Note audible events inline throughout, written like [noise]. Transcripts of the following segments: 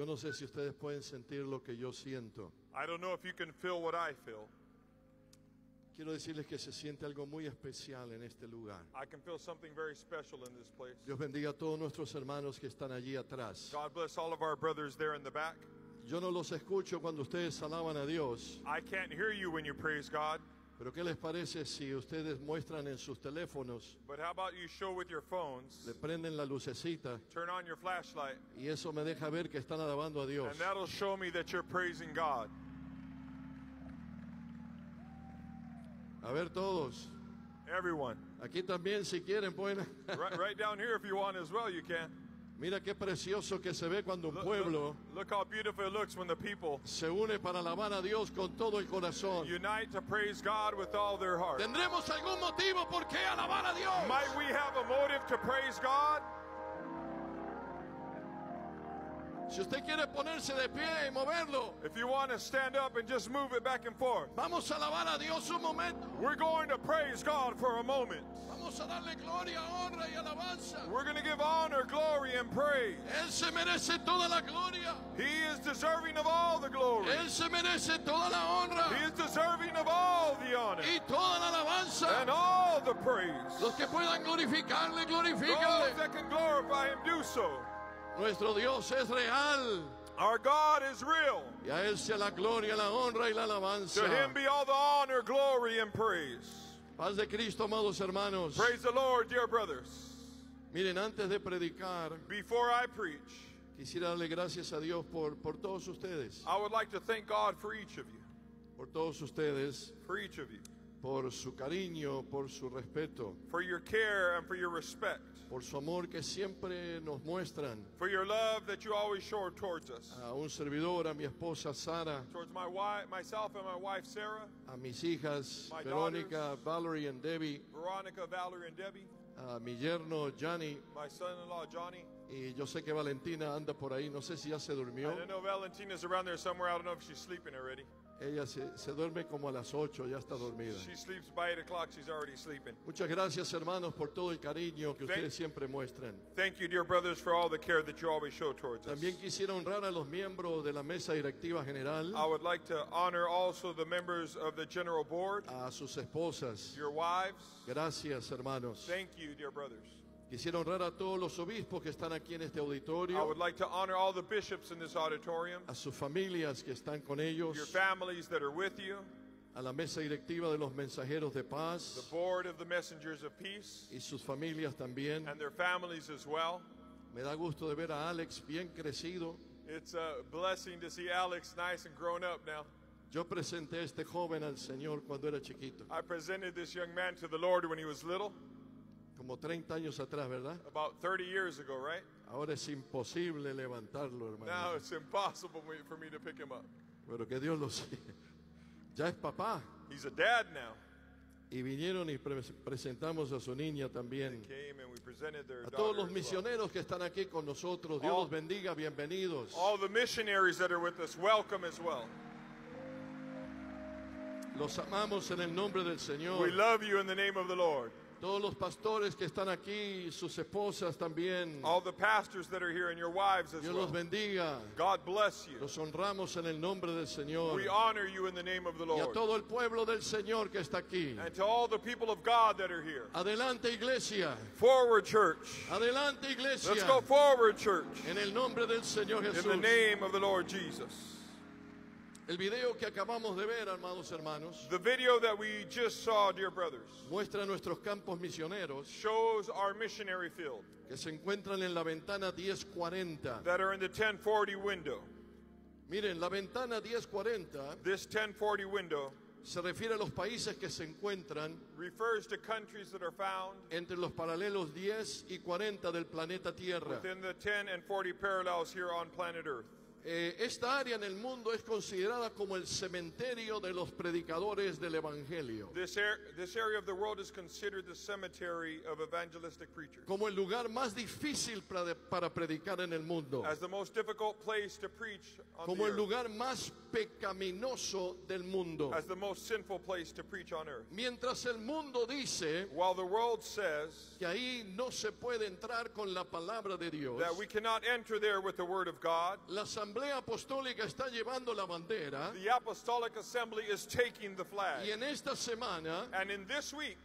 Yo no sé si ustedes pueden sentir lo que yo siento. I don't know if you can feel what I feel. Quiero decirles que se siente algo muy especial en este lugar. I can feel something very special in this place. Dios bendiga a todos nuestros hermanos que están allí atrás. God bless all of our brothers there in the back. Yo no los escucho cuando ustedes alaban a Dios, I can't hear you when you praise God, pero ¿qué les parece si ustedes muestran en sus teléfonos, but how about you show with your phones, le prenden la lucecita turn on your flashlight, y eso me deja ver que están alabando a Dios? and that'll show me that you're praising God. A ver todos, Everyone. aquí también si quieren pueden... right, right down here if you want as well, you can. Mira qué precioso que se ve cuando un Look, pueblo look, look how beautiful it looks when the people se une para alabar a Dios con todo el corazón. unite to praise God with all their heart. ¿Tendremos algún motivo por qué alabar a Dios? Might we have a motive to praise God? Si usted quiere ponerse de pie y moverlo, If you want to stand up and just move it back and forth, vamos a alabar a Dios un momento. we're going to praise God for a moment. Vamos a darle gloria, honra y alabanza. We're going to give honor, glory, and praise. Él se merece toda la gloria. He is deserving of all the glory. Él se merece toda la He is deserving of all the honor y toda la alabanza. and all the praise. Los que puedan glorificarle, Those that can glorify Him, do so. Nuestro Dios es real. Our God is real. Y a Él sea la gloria, la honra y la alabanza. To Him be all the honor, glory, and praise. Paz de Cristo, amados hermanos. Praise the Lord, dear brothers. Miren, antes de predicar, Before I preach, quisiera darle gracias a Dios por, por todos ustedes. I would like to thank God for each of you. Por todos ustedes. For each of you. Por su cariño, por su respeto. For your care and for your respect. Por su amor que siempre nos muestran. For your love that you always show towards us. A un servidor, a mi esposa Sara. Towards my wife, myself and my wife Sarah, A mis hijas My Verónica, Valerie y Debbie. Veronica, Valerie, and Debbie. A mi yerno Johnny. My son-in-law Johnny. Y yo sé que Valentina anda por ahí. No sé si ya se durmió. I don't know Valentina's around there somewhere. I don't know if she's sleeping already. Ella se, se duerme como a las 8, ya está dormida. She sleeps by 8 o'clock. She's already sleeping. Muchas gracias hermanos por todo el cariño que Thank- ustedes siempre muestran. Thank you, dear brothers, for all the care that you always show towards us. También quisiera honrar a los miembros de la mesa directiva general, I would like to honor also the members of the General Board, a sus esposas. your wives. Gracias hermanos. Thank you, dear brothers. Quisiera honrar a todos los obispos que están aquí en este I auditorio, would like to honor all the bishops in this auditorium, a sus familias que están con your ellos, families that are with you, a la mesa directiva de los mensajeros de the paz board of the messengers of peace, y sus familias también. and their families as well. Me da gusto de ver a Alex bien crecido. It's a blessing to see Alex nice and grown up now. Yo presenté a este joven al Señor cuando era chiquito, I presented this young man to the Lord when he was little, como 30 años atrás, ¿verdad? about 30 years ago, right? Ahora es imposible levantarlo, Now hermano. it's impossible for me to pick him up. Pero que Dios lo [laughs] siga. Ya es papá. He's a dad now. Y vinieron y pre- presentamos a su niña también. We A todos los as well. misioneros que están aquí con nosotros, Dios All- los bendiga, bienvenidos. All the missionaries that are with us, welcome as well. Los amamos en el nombre del We Señor. love you in the name of the Lord. Todos los pastores que están aquí, sus esposas también. All the pastors that are here and your wives as Dios los well. bendiga. God bless you. Los honramos en el nombre del Señor. We honor you in the name of the Y a Lord. todo el pueblo del Señor que está aquí. And to all the people of God that are here. Adelante iglesia. Forward, church. Adelante iglesia. Let's go forward, church. En el nombre del Señor In the name of the Lord Jesus. El video que acabamos de ver, hermanos hermanos, The video that we just saw, dear brothers, muestra nuestros campos misioneros shows our missionary field que se encuentran en la ventana 1040. that are in the 1040 window. Miren, la ventana 1040 This 1040 window se refiere a los países que se encuentran refers to countries that are found entre los paralelos 10 y 40 del planeta Tierra. within the 10 and 40 parallels here on planet Earth. Eh, esta área en el mundo es considerada como el cementerio de los predicadores del Evangelio, This, ar- this area of the world is considered the cemetery of evangelistic preachers, como el lugar más difícil para, para predicar en el mundo, as the most difficult place to preach on como the el earth, lugar más pecaminoso del mundo. as the most sinful place to preach on earth. Mientras el mundo dice While the world says que ahí no se puede entrar con la palabra de Dios, that we cannot enter there with the word of God, las asamblea apostólica está llevando la bandera The Apostolic Assembly is taking the flag. y en esta semana And in this week,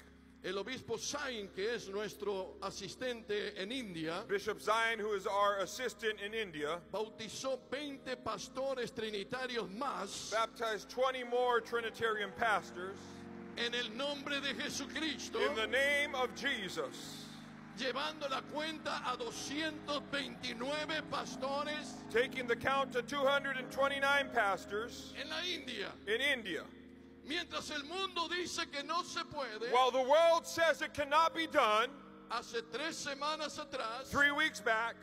el obispo Sain, que es nuestro asistente en India, Bishop Zion, who is our assistant in India, bautizó 20 pastores trinitarios más baptized 20 more Trinitarian pastors en el nombre de Jesucristo, in the name of Jesus, llevando la cuenta a 229 pastores taking the count to 229 pastors en la India. in India. Mientras el mundo dice que no se puede, While the world says it cannot be done, hace tres semanas atrás, three weeks back,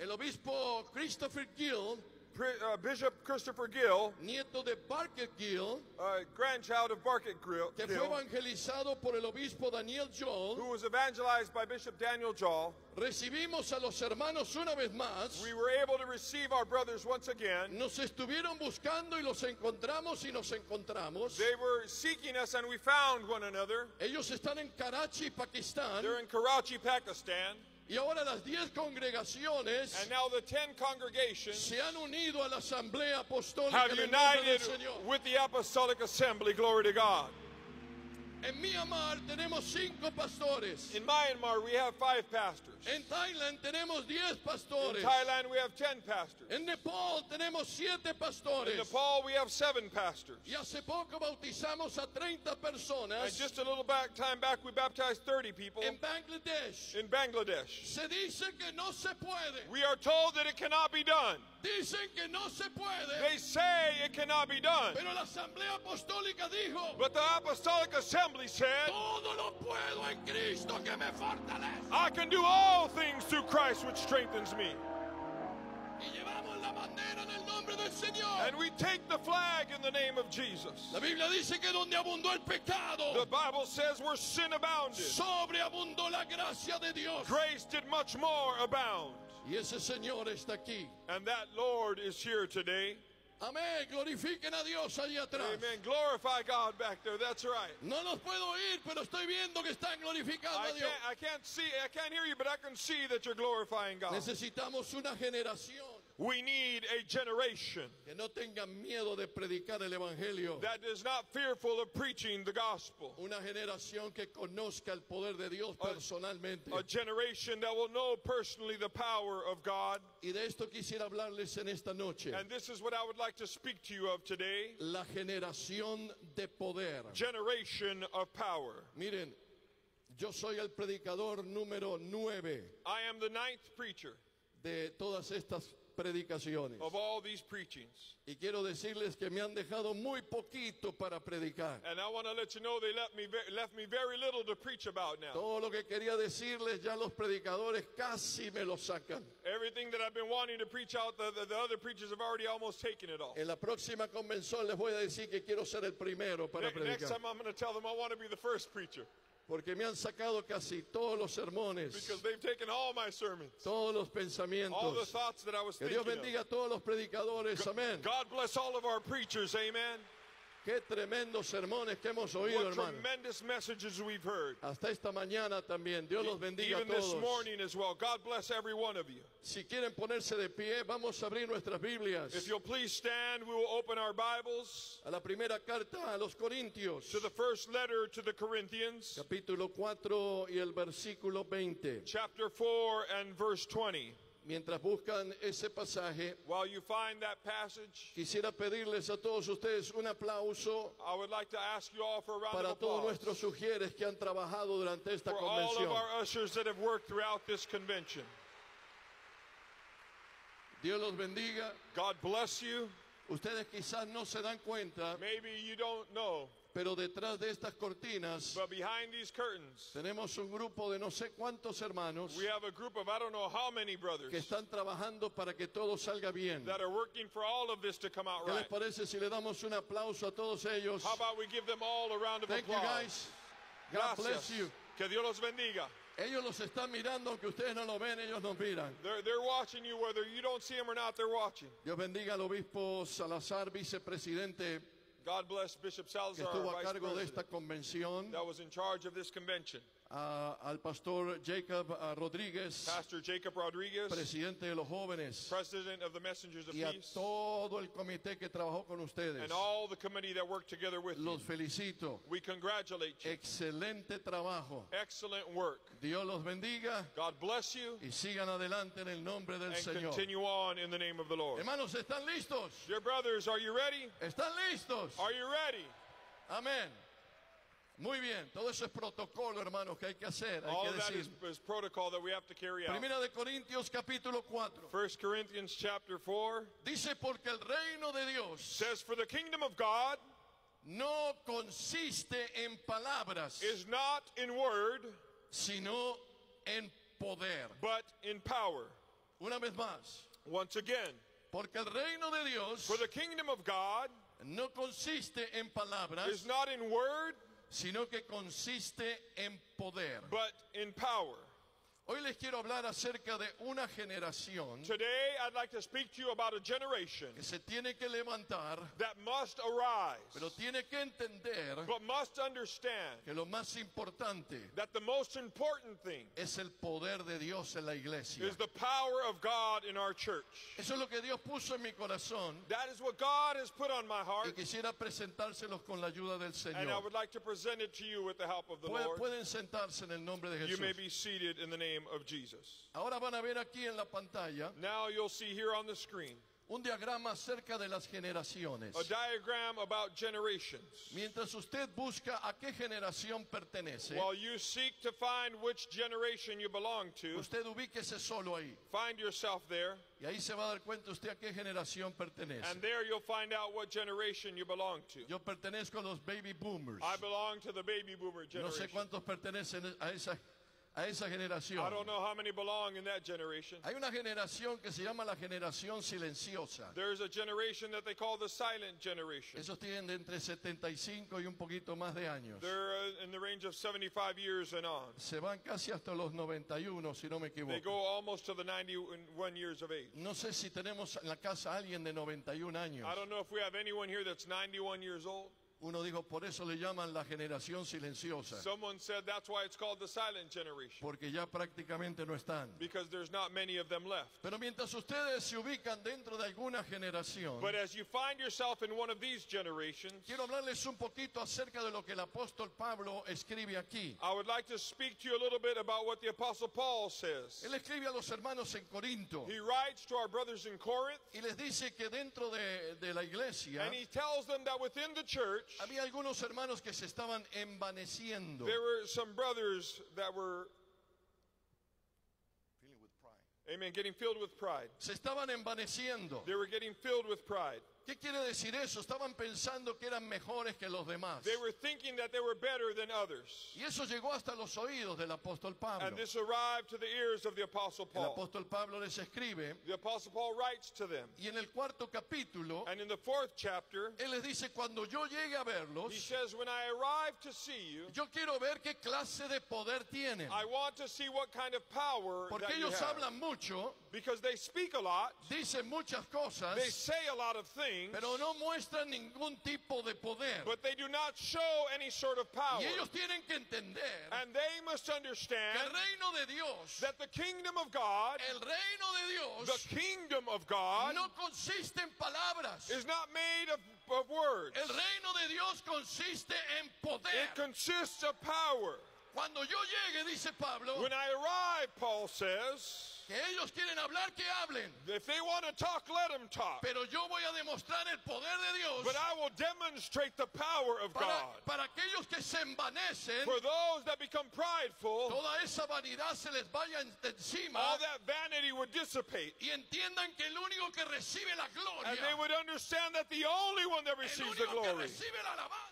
el obispo Christopher Gill, uh, Bishop Christopher Gill, nieto de Parker Gill, uh, grandchild of Barkett Grill, que fue Gill, evangelizado por el obispo Daniel Joel, who was evangelized by Bishop Daniel Jaw, recibimos a los hermanos una vez más. we were able to receive our brothers once again. Nos estuvieron buscando y los encontramos y nos encontramos. They were seeking us and we found one another. Ellos están en Karachi, Pakistán, They're in Karachi, Pakistan. Y ahora las 10 congregaciones And now the 10 congregations se han unido a la asamblea apostólica have del united Señor. with the Apostolic Assembly. Glory to God. En Myanmar tenemos cinco pastores. In Myanmar, we have five pastors. En Thailand tenemos 10 In. Thailand, we have 10 pastors. En Nepal tenemos siete In. Nepal, we have seven pastors. Y hace poco bautizamos a 30 And just a little back time back, we baptized 30 people en Bangladesh. in Bangladesh. Se dice que no se puede. We are told that it cannot be done. Dicen que no se puede. They say it cannot be done. Pero la asamblea apostólica dijo, But the Apostolic Assembly said, todo lo puedo en Cristo que me fortalece. I can do all things through Christ which strengthens me. Y llevamos la bandera en el nombre del Señor. And we take the flag in the name of Jesus. La Biblia dice que donde abundó el The Bible says where sin abounded, sobreabundó la gracia de Dios. grace did much more abound. Y ese Señor está aquí. And that Lord is here today. Amén. Glorifiquen a Dios allí atrás. Amen. Glorify God back there. That's right. No los puedo oír, pero estoy viendo que están glorificando I a Dios. can't, I can't see, I can't hear you, but I can see that you're glorifying God. Necesitamos una generación We need a generation que no tenga miedo de predicar el Evangelio. that is not fearful of preaching the gospel. Una generación que conozca el poder de Dios personalmente. A generation that will know personally the power of God. Y de esto quisiera hablarles en esta noche. And this is what I would like to speak to you of today La generación de poder. generation of power. Miren, yo soy el predicador número nueve I am the ninth preacher de todas estas predicaciones. of all these preachings. Y quiero decirles que me han dejado muy poquito para predicar. And I want to let you know they left me, left me very little to preach about now. Todo lo que quería decirles ya los predicadores casi me lo sacan. Everything that I've been wanting to preach out, the, the, the other preachers have already almost taken it all. En la próxima convención les voy a decir que quiero ser el primero para Ne- next predicar. time I'm going to tell them I want to be the first preacher Porque me han sacado casi todos los sermones, because they've taken all my sermons, todos los all the pensamientos. thoughts that I was Que Dios thinking bendiga a todos los predicadores. Amén. God bless all of our preachers, amen. Qué tremendos sermones que hemos oído, What hermano. tremendous messages we've heard. Hasta esta mañana también. Dios los bendiga a Even this todos. morning as well. God bless every one of you. Si quieren ponerse de pie, vamos a abrir nuestras Biblias If you'll please stand, we will open our Bibles a la primera carta a los Corintios, to the first letter to the Corinthians, capítulo 4 y el versículo 20. chapter 4 and verse 20. Mientras buscan ese pasaje, While you find that passage, quisiera pedirles a todos ustedes un aplauso I would like to ask you all for a round para of todos applause nuestros sugieres que han trabajado durante esta for all of convención. our ushers that have worked throughout this convention. Dios los bendiga. God bless you. Ustedes quizás no se dan cuenta, Maybe you don't know, pero detrás de estas cortinas but behind these curtains, tenemos un grupo de no sé cuántos hermanos we have a group of I don't know how many brothers que están trabajando para que todo salga bien. that are working for all of this to come out ¿Qué les right. parece si le damos un aplauso a todos ellos? How about we give them all a round of Thank you guys. God bless Gracias. you. Que Dios los bendiga. Ellos los están mirando, aunque ustedes no lo ven, ellos nos miran. They're, they're watching you whether you don't see them or not, they're watching. Dios bendiga al obispo Salazar, vicepresidente, God bless Bishop que Salazar, estuvo a cargo de esta convención. that was in charge of this convention. A- al pastor Jacob Rodríguez, Pastor Jacob Rodriguez, presidente de los jóvenes, President of the Messengers of y a Peace, todo el comité que trabajó con ustedes. and all the committee that worked together with you. Los felicito. We congratulate you. Excelente trabajo. Excellent work. Dios los bendiga God bless you y sigan adelante en el nombre del and Señor. continue on in the name of the Lord. Hermanos, ¿están listos? Dear brothers, are you ready? ¿Están listos? Are you ready? Amén. Muy bien, todo eso es protocolo, hermanos, que hay que hacer, hay All que of that is, decir. is protocol that we have to carry out. Primera de Corintios capítulo 4. 1 Corinthians chapter 4 Dice, porque el reino de Dios says, For the kingdom of God no consiste en palabras, is not in word, sino en poder. but in power. Una vez más, Once again, porque el reino de Dios for the kingdom of God no consiste en palabras, is not in word, sino que consiste en poder. but in power. Hoy les quiero hablar acerca de una generación Today, I'd like to speak to you about a generation que se tiene que levantar, that must arise, pero tiene que entender but must understand que lo más importante that the most important thing es el poder de Dios en la iglesia. is the power of God in our church. Eso es lo que Dios puso en mi corazón That is what God has put on my y heart, quisiera presentárselos con la ayuda del and I Señor. would like to present it to you with the help of the Pueden, Lord. pueden sentarse en el nombre de You may Jesús. be seated in the name of Jesus. Ahora van a ver aquí en la pantalla Now you'll see here on the screen un diagrama acerca de las generaciones. a diagram about generations. Mientras usted busca a qué generación pertenece, While you seek to find which generation you belong to, usted ubíquese solo ahí. find yourself there, Y ahí se va a dar cuenta usted a qué generación pertenece. and there you'll find out what generation you belong to. Yo pertenezco a los baby boomers. I belong to the baby boomer No sé generation. cuántos pertenecen a esa, a esa generación. I don't know how many belong in that generation. Hay una generación que se llama la generación silenciosa. There's a generation that they call the silent generation. Esos tienen de entre 75 y un poquito más de años. They're uh, in the range of 75 years and on. Se van casi hasta los 91, si no me They equivoco. go almost to the 91 years of age. No sé si tenemos en la casa alguien de 91 años. I don't know if we have anyone here that's 91 years old. Uno dijo, por eso le llaman la generación silenciosa, Someone said that's why it's called the silent generation, porque ya prácticamente no están. because there's not many of them left. Pero mientras ustedes se ubican dentro de alguna generación, But as you find yourself in one of these generations, quiero hablarles un poquito acerca de lo que el apóstol Pablo escribe aquí. I would like to speak to you a little bit about what the Apostle Paul says. Él escribe a los hermanos en Corinto He writes to our brothers in Corinth, y les dice que dentro de, de la iglesia and he tells them that within the church, había algunos hermanos que se estaban envaneciendo. there were some brothers that were, amen, getting filled with pride. Se estaban envaneciendo. They were getting filled with pride. ¿Qué quiere decir eso? Estaban pensando que eran mejores que los demás. They were thinking that they were better than others. Y eso llegó hasta los oídos del apóstol Pablo. And this arrived to the ears of the Apostle El Paul. apóstol Pablo les escribe The Apostle Paul writes to them. y en el cuarto capítulo And in the fourth chapter, él les dice, cuando yo llegue a verlos, he says, When I arrive to see you, yo quiero ver qué clase de poder tienen. I want to see what kind of power Porque that you ellos have. hablan mucho, Because they speak a lot, dicen muchas cosas, they say a lot of things, pero no muestran ningún tipo de poder. but they do not show any sort of power. Y ellos tienen que entender And they must que el understand reino de Dios, that the kingdom of God, el reino de the kingdom of God, no consiste en palabras. is not made of, of words. El reino de Dios consiste en poder. It consists of power. Cuando yo llegue, dice Pablo, When I arrive, Paul says, que ellos quieren hablar, que hablen. if they want to talk, let them talk. Pero yo voy a demostrar el poder de Dios But I will demonstrate the power of para, God. para aquellos que se envanecen, For those that become prideful, toda esa vanidad se les vaya encima all that vanity would dissipate. y entiendan que el único que recibe la And they would understand that the only one that el receives the único que glory, recibe la alabanza,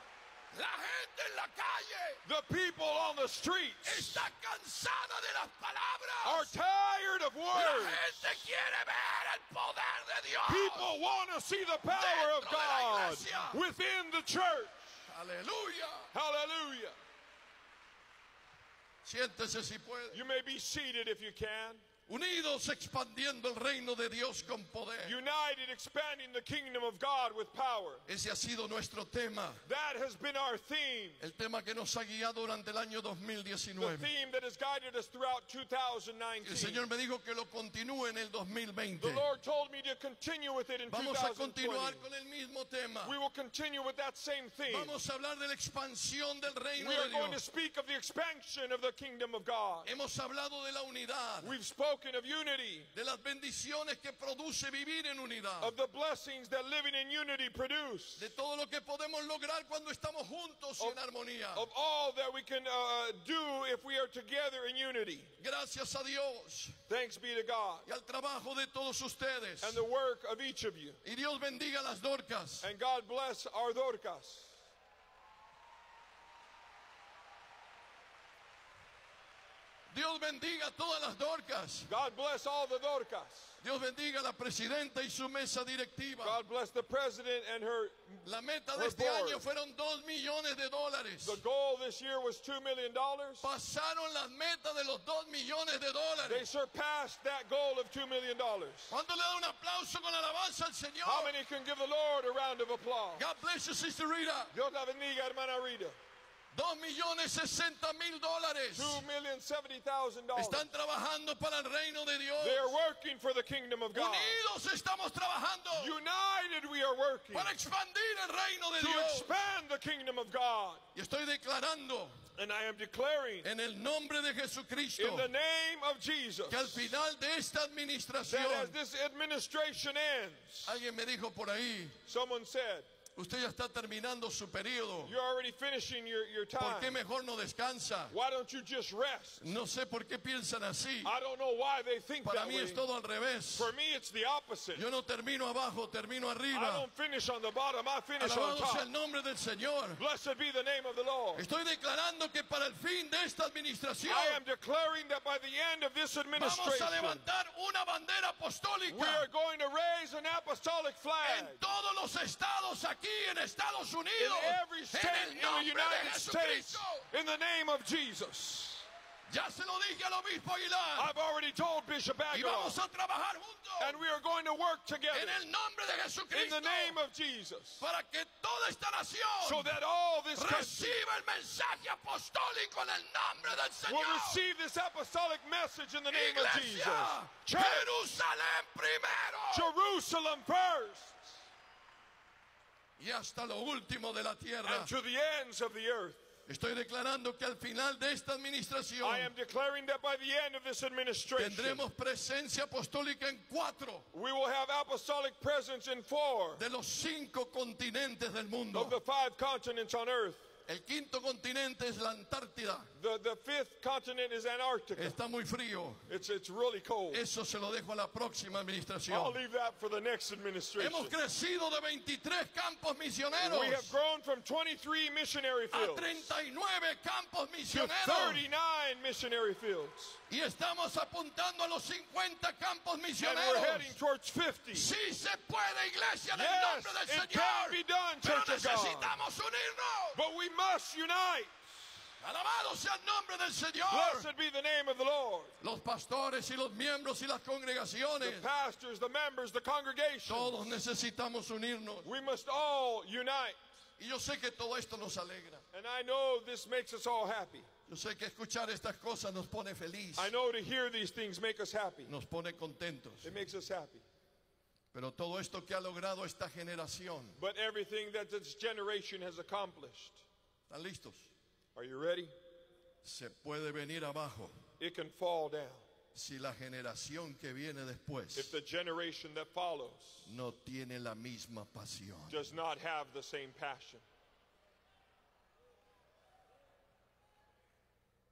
La gente en la calle The people on the streets está cansada de las are tired of La words. gente quiere ver el poder de Dios. People want to see the power of Dentro de la God within the church. Aleluya. Hallelujah. Siéntese si puede. You may be seated if you can. Unidos expandiendo el reino de Dios con poder. United, expanding the kingdom of God with power. Ese ha sido nuestro tema. That has been our theme. El tema que nos ha guiado durante el año The 2019. theme that has guided us throughout 2019. El Señor me dijo que lo continúe en el 2020. The Lord told me to continue with it in Vamos a 2020. continuar con el mismo tema. We will continue with that same theme. Vamos a hablar de la expansión del reino We are de going to Dios. speak of the expansion of the kingdom of God. Hemos hablado de la unidad, We've spoken of unity, de las bendiciones que produce vivir en unidad, of the blessings that living in unity produce, de todo lo que podemos lograr cuando estamos juntos y en armonía. of all that we can uh, do if we are together in unity. Gracias a Dios Thanks be to God. y al trabajo de todos ustedes. And the work of each of you. Y Dios bendiga las dorcas. And God bless our Dorcas. Dios bendiga a todas las dorcas. God bless all the Dorcas. Dios bendiga a la presidenta y su mesa directiva. God bless the president and her. La meta de este board. año fueron dos millones de dólares. The goal this year was $2 million. Pasaron las metas de los dos millones de They dólares. surpassed that goal of $2 million. ¿Cuánto le da un aplauso con alabanza al Señor? How many can give the Lord a round of applause? God bless you, Sister Rita. Dios la bendiga, hermana Rita. Dos millones sesenta mil dólares. Están trabajando para el reino de Dios. They are working for the kingdom of God. Unidos estamos trabajando United we are working para expandir el reino de to Dios. expand the kingdom of God. Y estoy declarando And I am declaring en el nombre de Jesucristo in the name of Jesus que al final de esta that as administración, this administration ends, alguien me dijo por ahí, someone said, usted ya está terminando su periodo. You're already finishing your, your ¿Por qué time. mejor no descansa? Why don't you just rest? No sé por qué piensan así. I don't know why they think Para that mí way. es todo al revés. For me, it's the opposite. Yo no termino abajo, termino I arriba. don't finish on the bottom, I finish on Alabado sea el nombre del Señor. Blessed be the name of the Lord. Estoy declarando que para el fin de esta administración I am declaring that by the end of this vamos a levantar una bandera we are apostólica going to raise an apostolic flag en todos los estados aquí en Estados in Unidos. every En state el in the de United States in the name of Jesus. Ya se lo dije al obispo Aguilar. I've already told Bishop Y Aguilar, vamos a trabajar juntos. And we are going to work together. En el nombre de in the name of Jesus. Para que toda esta so that all this reciba el mensaje apostólico en el nombre del will receive this apostolic message in the name of Jesus. Church, Jerusalén primero. Jerusalem first, y hasta lo último de la tierra. and to the ends of the earth. Estoy declarando que al final de esta administración I am declaring that by the end of this administration, tendremos presencia apostólica en cuatro we will have apostolic presence in four de los cinco continentes del of mundo. the five continents on earth. El quinto continente es la Antártida. The, the fifth continent is Antarctica. Está muy frío. It's, it's really cold. Eso se lo dejo a la próxima I'll administración. leave that for the next administration. Hemos crecido de 23 campos misioneros We have grown from 23 missionary a fields 39 campos to misioneros 39 missionary fields. Y estamos apuntando a los 50 campos And we're misioneros. heading towards 50. Sí se puede, iglesia, en el Yes, nombre del it can Señor. be done, Pero necesitamos unirnos. But we must unite. Alabado sea el nombre del Señor. Blessed be the name of the Lord. Los pastores y los miembros y las The congregaciones, pastors, the members, the congregation. todos necesitamos unirnos. We must all unite. Y yo sé que todo esto nos alegra. And I know this makes us all happy. Yo sé que escuchar estas cosas nos pone feliz, I know to hear these things make us happy. nos pone contentos. It makes us happy. Pero todo esto que ha logrado esta generación, But everything that this generation has accomplished, ¿están listos? are you ready? Se puede venir abajo It can fall down si la generación que viene después if the generation that follows no tiene la misma pasión. does not have the same passion.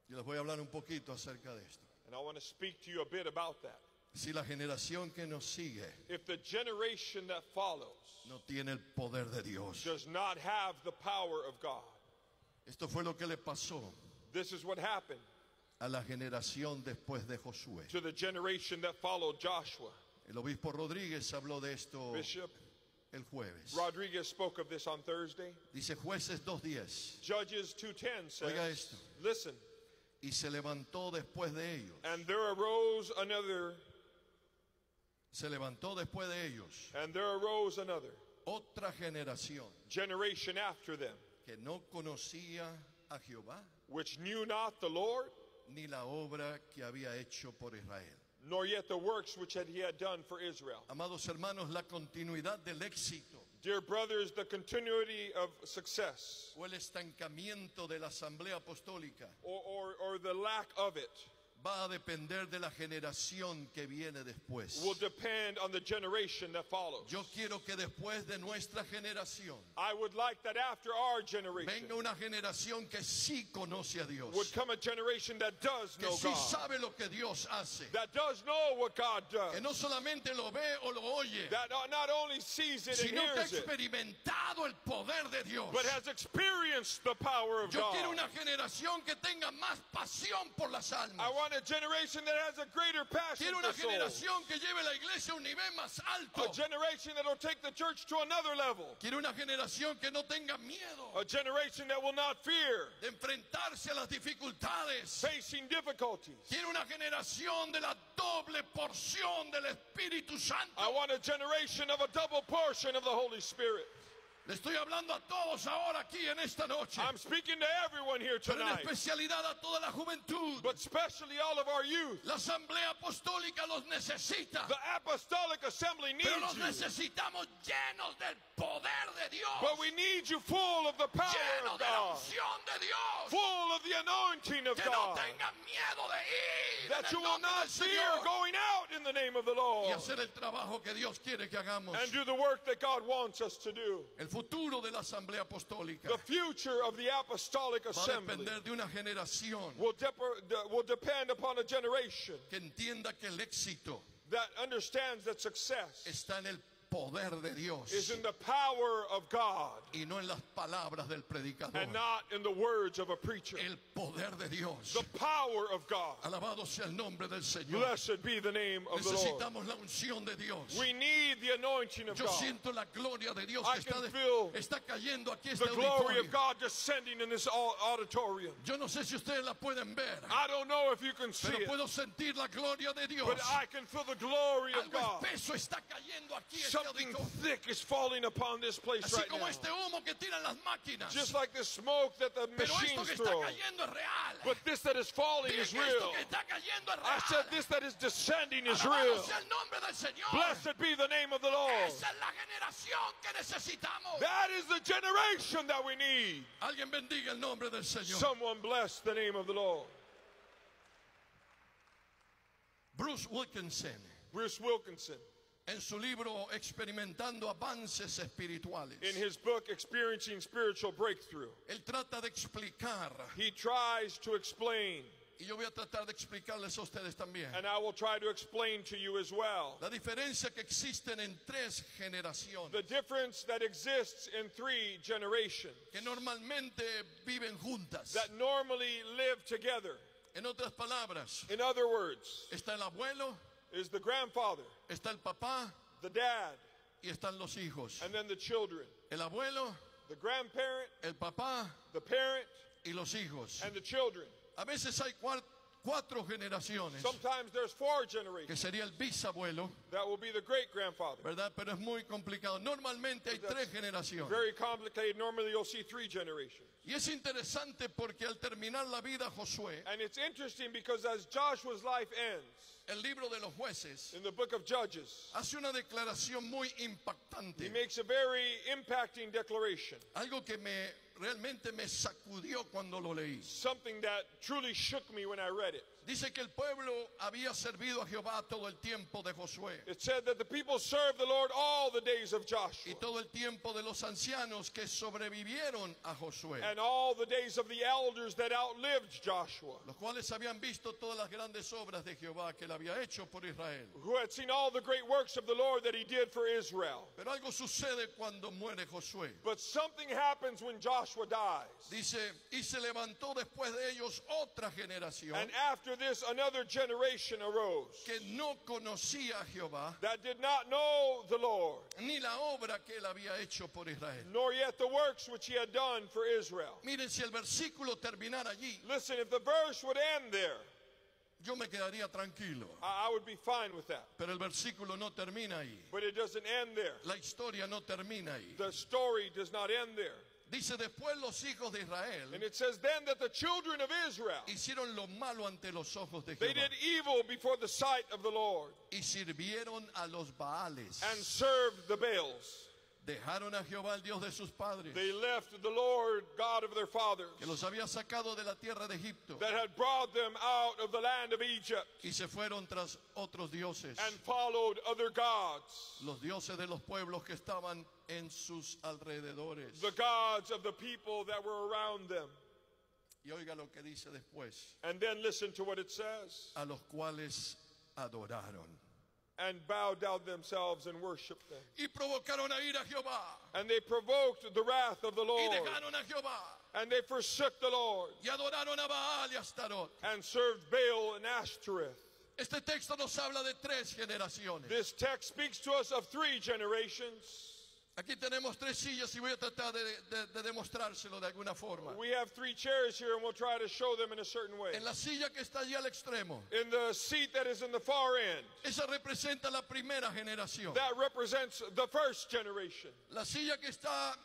Y les voy a hablar un poquito acerca de esto. And I want to speak to you a bit about that. Si la generación que nos sigue If the generation that follows no tiene el poder de Dios, does not have the power of God, Esto fue lo que le pasó This is what happened a la generación después de Josué. to the generation that followed Joshua. El obispo Rodríguez habló de esto Bishop el jueves. Rodriguez spoke of this on Thursday. Dice jueces 2.10. Judges 2:10 says, Oiga esto. "Listen, Y se levantó después de ellos. and there arose another, Se levantó después de ellos and there arose another otra generación generation after them, que no conocía a Jehová which knew not the Lord, ni la obra que había hecho por Israel. nor yet the works which had he had done for Israel." Amados hermanos, la continuidad del éxito Dear brothers, the continuity of success o el estancamiento de la asamblea apostólica or, or, or the lack of it va a depender de la generación que viene después. will depend on the generation that follows. Yo quiero que después de nuestra generación I would like that after our generation venga una generación que sí conoce a Dios, would come a generation that does que know sí God, sabe lo que Dios hace, that does know what God does, que no solamente lo ve o lo oye, that not only sees it and sino que ha hears it, experimentado el poder de Dios. but has experienced the power of Yo God. quiero una generación que tenga más pasión por las almas. I want a generation that has a greater passion Quiero una generación que lleve la iglesia a un nivel más A generation that will take the church to another level. Quiero una generación que no tenga miedo A generation that will not fear de enfrentarse a las dificultades. facing difficulties. Quiero una generación de la doble porción del Espíritu Santo. I want a generation of a double portion of the Holy Spirit. Le estoy hablando a todos ahora aquí en esta noche. I'm speaking to everyone here Pero en tonight, especialidad a toda la juventud. but especially all of our youth. La asamblea apostólica los necesita. The apostolic assembly Pero needs los you, necesitamos llenos del poder de Dios. but we need you full of the power llenos of de la God, unción de Dios. full of the anointing of Que no God, tengan miedo de ir. that you will nombre not del fear Señor. going out in the name of the Y Lord hacer el trabajo que Dios quiere que hagamos. and do the work that God wants us to do. El futuro de la asamblea apostólica. The future of the apostolic va a assembly depender de una generación will, dep- will depend upon a generation que entienda que el éxito that understands that success está en el poder de Dios is in the power of God y no en las palabras del predicador. and not in the words of a preacher. El poder de Dios. The power of God. Alabado sea el nombre del Señor. Blessed be the name of the Lord. Necesitamos la unción de Dios. We need the anointing of Yo God. siento la gloria de Dios I que está, de- cayendo aquí este The glory auditorio. of God descending in this au- auditorium. Yo no sé si ustedes la pueden ver, I don't know if you can see pero puedo sentir la gloria de Dios. but I can feel the glory of Algo God. espeso está cayendo aquí este Something thick is falling upon this place Así right como now. este humo que tiran las máquinas. Just like the smoke that the Pero esto machines que está throw. cayendo es real. But this that is falling Dije is que esto real. que está cayendo es I said this that is descending is real. el nombre del Señor. Blessed be the name of the Lord. Esa es la generación que necesitamos. That is the generation that we need. Alguien bendiga el nombre del Señor. Someone bless the name of the Lord. Bruce Wilkinson, Bruce Wilkinson, en su libro Experimentando Avances Espirituales, in his book Experiencing Spiritual Breakthrough, él trata de explicar, he tries to explain, y yo voy a tratar de explicarles a ustedes también, and I will try to explain to you as well, la diferencia que existen en tres generaciones. The difference that exists in three generations. Que normalmente viven juntas. that normally live together. En otras palabras, In other words, está el abuelo, is the grandfather, está el papá the dad, y están los hijos. and then the children. El abuelo, The grandparent, el papá the parent, y los hijos. and the children. A veces hay cuar- cuatro generaciones, Sometimes there's four que generations. sería el bisabuelo, That will be the great grandfather. ¿verdad? Pero es muy complicado. Normalmente hay tres generaciones. Very complicated. Normally you'll see three generations. Y es interesante porque al terminar la vida Josué, And it's interesting because as Joshua's life ends el libro de los jueces in the book of Judges, hace una declaración muy he impactante. makes a very impacting declaration. Algo que me Something that truly shook me when I read it. Dice que el pueblo había servido a Jehová todo el tiempo de Josué It said that the people served the Lord all the days of y Joshua todo el tiempo de los ancianos que sobrevivieron a Josué, and all the days of the elders that outlived Joshua, los cuales habían visto todas las grandes obras de Jehová que él había hecho por Israel. who had seen all the great works of the Lord that he did for Israel. Pero algo sucede cuando muere Josué. But something happens when Joshua Joshua dies. Dice, y se levantó después de ellos otra generación And after this, another generation arose que no conocía a Jehová that did not know the Lord, ni la obra que él había hecho por Israel. nor yet the works which he had done for Israel. Miren, si el versículo terminara allí, Listen, if the verse would end there, yo me quedaría tranquilo. I, I would be fine with that. Pero el versículo no termina ahí. But it doesn't end there. La historia no termina ahí. The story does not end there. Dice después los hijos de Israel And it says then that the children of Israel hicieron lo malo ante los ojos de they did evil before the sight of the Lord y sirvieron a los Baales. and served the Baals. Dejaron a Jehová el Dios de sus padres They left the Lord God of their fathers que los había sacado de la tierra de Egipto that had brought them out of the land of Egypt y se fueron tras otros dioses, and followed other gods, los dioses de los pueblos que estaban en sus alrededores. the gods of the people that were around them. Y oiga lo que dice después, And then listen to what it says a los cuales adoraron. And bowed down themselves and worshiped them. Y provocaron a ir a Jehová. And they provoked the wrath of the Y Lord dejaron a Jehová. and they forsook the Lord Y adoraron a Baal y Astarot. and served Baal and Ashtoreth. Este texto nos habla de tres generaciones. This text speaks to us of three generations. Aquí tenemos tres sillas y voy a tratar de, de- de demostrárselo de alguna forma. We have three chairs here and we'll try to show them in a certain way. En la silla que está allí al extremo, In the seat that is in the far end, esa representa la primera generación. that represents the first generation. La silla que está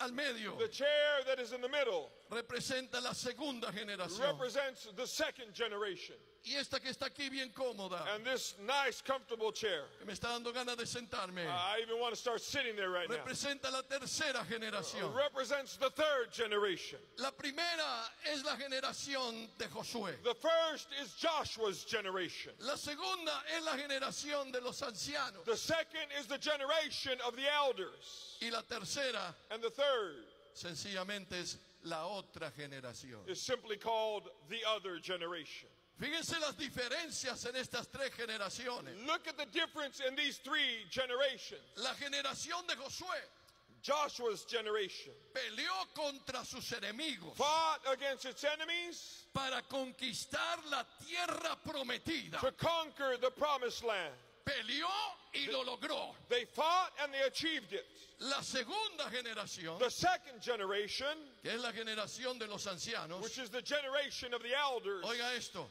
al medio The chair that is in the middle representa la segunda generación. represents the second generation. Y esta que está aquí bien cómoda, And this nice, comfortable chair, que me está dando ganas de sentarme, I even want to start sitting there right now, representa la tercera generación. represents the third generation. La primera es la generación de Josué. The first is Joshua's generation. La segunda es la generación de los ancianos. The second is the generation of the elders. Y la tercera And the third sencillamente es la otra generación. is simply called the other generation. Fíjense las diferencias en estas tres generaciones. Look at the difference in these three generations. La generación de Josué Joshua's generation peleó contra sus enemigos fought against its enemies para conquistar la tierra prometida. to conquer the promised land. Peleó y lo logró. They fought and they achieved it. La segunda generación, The second generation, que es la generación de los ancianos, which is the generation of the elders, oiga esto,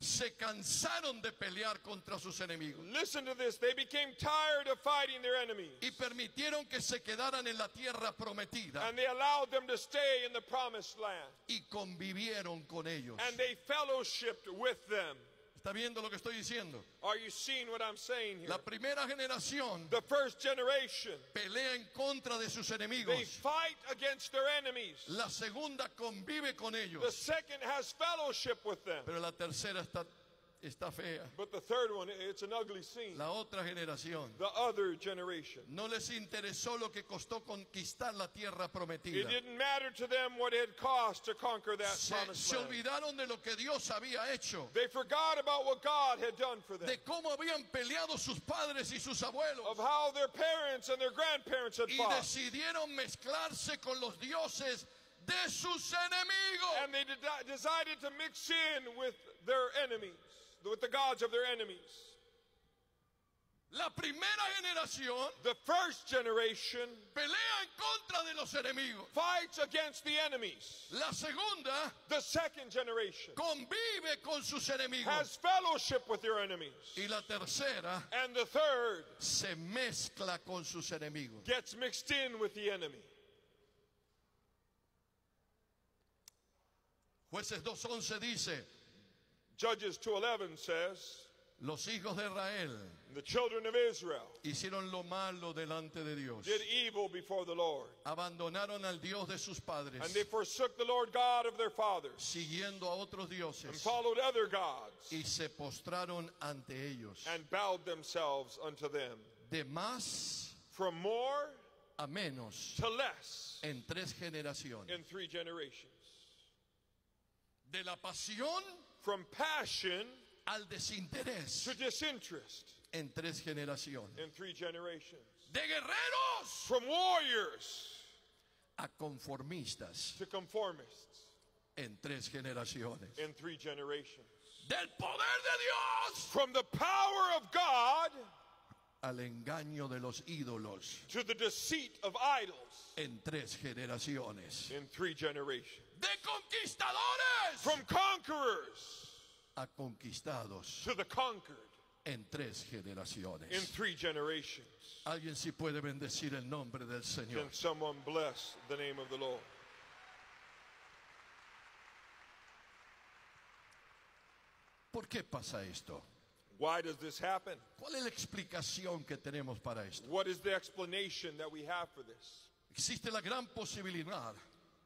se cansaron de pelear contra sus enemigos listen to this, they became tired of fighting their enemies. y permitieron que se quedaran en la tierra prometida And they allowed them to stay in the promised land. y convivieron con ellos. And they fellowshipped with them. ¿Está viendo lo que estoy diciendo? Are you seeing what I'm saying here? La primera generación The first generation, pelea en contra de sus they enemigos. fight against their enemies. La segunda convive con The ellos. second has fellowship with them. Pero la tercera está, está fea. But the third one, it's an ugly scene. La otra generación. The other generation. No les interesó lo que costó conquistar la tierra prometida. It didn't matter to them what it cost to conquer that Se, promised se land. olvidaron de lo que Dios había hecho. They forgot about what God had done for them, De cómo habían peleado sus padres y sus abuelos. of how their parents and their grandparents had Y fought. decidieron mezclarse con los dioses de sus enemigos. And they de- decided to mix in with their enemies, with the gods of their enemies. La primera generación The first generation pelea en contra de los enemigos. fights against the enemies. La segunda The second generation convive con sus enemigos. has fellowship with their enemies. Y la tercera And the third se mezcla con sus enemigos. gets mixed in with the enemy. Jueces 2.11 dice, Judges 2:11 says, los hijos de Israel "The children of Israel hicieron lo malo delante de Dios. did evil before the Lord, Abandonaron al Dios de sus padres, and they forsook the Lord God of their fathers, siguiendo a otros and dioses, followed other gods, y se postraron ante ellos. and bowed themselves unto them." De más From more a menos to less en tres generaciones. in three generations. De la pasión From passion al desinterés to disinterest en tres generaciones. in three generations. De guerreros From warriors a conformistas to conformists en tres generaciones. in three generations. Del poder de Dios From the power of God al engaño de los ídolos to the deceit of idols en tres generaciones. in three generations. De conquistadores From conquerors a conquistados to the conquered en tres in generaciones. three generations. Alguien sí puede bendecir el nombre del Señor. Can someone bless the name of the Lord? ¿Por qué pasa esto? Why does this happen? ¿Cuál es la explicación que tenemos para esto? What is the explanation that we have for this? Existe la gran posibilidad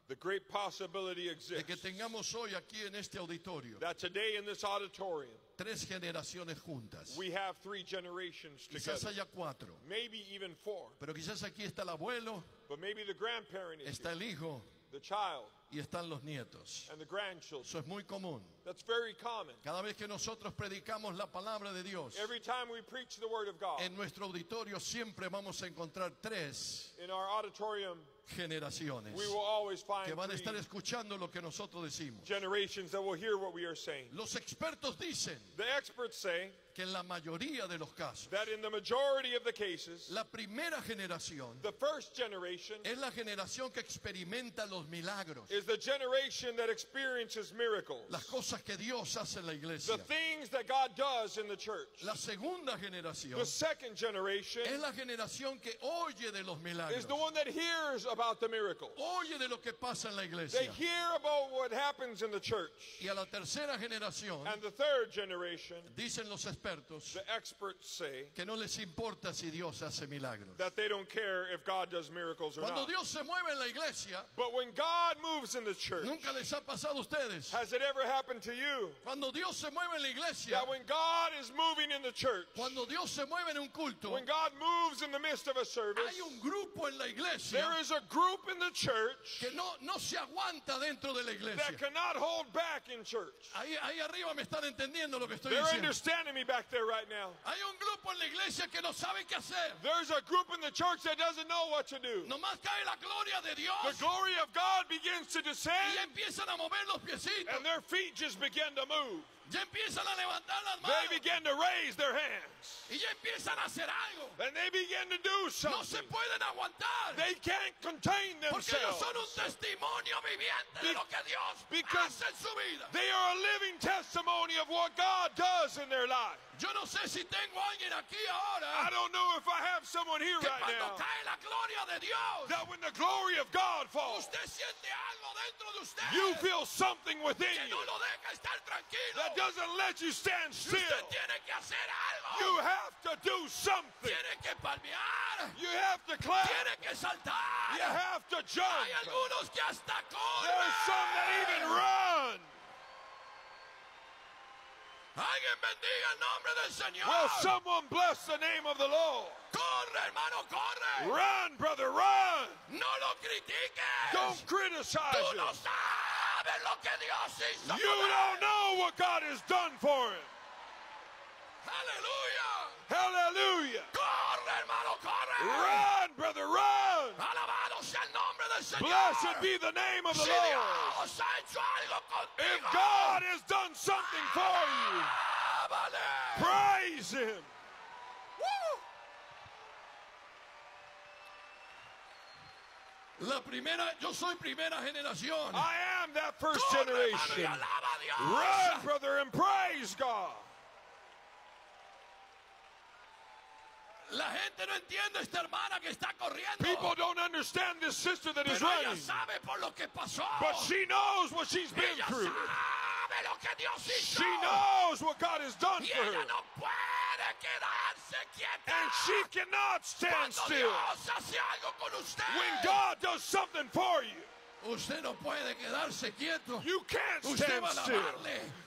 The great possibility de que exists tengamos hoy aquí en este auditorio that today in this auditorium tres generaciones juntas. we have three generations Quizás together, haya cuatro, maybe even four, pero quizás aquí está el abuelo, but maybe the grandparent is está here, el hijo the child, y están los nietos. and the grandchildren. Eso es muy común. That's very common. Cada vez que nosotros predicamos la palabra de Dios, Every time we preach the word of God en nuestro auditorio siempre vamos a encontrar tres in our auditorium, generaciones we will always find que van a estar escuchando lo que nosotros decimos. generations that will hear what we are saying. Los expertos dicen The experts say que en la mayoría de los casos, that in the majority of the cases, la primera generación the first generation es la generación que experimenta los milagros, is the generation that experiences miracles, las cosas que Dios hace en la the iglesia. things that God does in the church. La segunda generación The second generation es la generación que oye de los milagros, is the one that hears about the miracles. oye de lo que pasa en la They hear about what happens in the church. Y a la tercera generación, And the third generation, dicen los expertos, the experts say que no les importa si Dios hace milagros. that they don't care if God does miracles or Cuando not. Dios se mueve en la iglesia, But when God moves in the church, nunca les ha pasado a ustedes. has it ever happened to you Cuando Dios se mueve en la iglesia, that when God is moving in the church, cuando Dios se mueve en un culto, when God moves in the midst of a service, hay un grupo en la iglesia there is a group in the church que no, no se aguanta dentro de la that cannot hold back in church. Ahí, ahí arriba me están entendiendo lo que estoy They're diciendo. understanding me back there right now. Hay un grupo en la iglesia que no sabe qué hacer. There's a group in the church that doesn't know what to do. Nomás cae la gloria de The Dios glory of God begins to y descend, empiezan a mover los piecitos. and their feet just begin to move. Ya empiezan a levantar las They manos begin to raise their hands, y ya empiezan a hacer algo. and they begin to do No se something. pueden aguantar They can't contain porque ellos themselves. son un testimonio viviente de lo que Dios hace en su vida. They are a living testimony of what God does in their life. Yo no sé si tengo alguien aquí I ahora don't know if I have someone here que right cuando now cae la gloria de Dios, that when the glory of God falls, usted siente algo dentro de usted you feel something within que you no lo deja estar tranquilo. that doesn't let you stand still. usted tiene que hacer algo. You have to do something. Tiene que palmear. You have to clap. Tiene que saltar. You have to Hay jump. algunos que hasta There's some that even run. Alguien bendiga el nombre del Señor. Will someone bless the name of the Lord? Corre, hermano, corre. Run, brother, run. No lo critiques. Don't criticize Tú no him. sabes lo que Dios hizo. You don't know what God has done for him. Aleluya. Hallelujah. Corre, hermano, corre. Run, brother, run. Alabado sea el nombre del Señor. Blessed be the name of the si Lord. Dios ha hecho algo If. God has done something for you, praise him. Woo. La primera, yo soy primera generación. I am that first Corre, hermano, generation. Dios. Run, brother, and praise God. La gente no entiende esta hermana que está corriendo. People don't understand this sister that is pero ella running, sabe por lo que pasó. but she knows what she's been ella through. sabe lo que Dios hizo. She knows what God has done y for ella her, no puede. And she cannot stand still. Dios hace algo con usted, When God does something for you, usted no puede quedarse quieto. you can't stand still.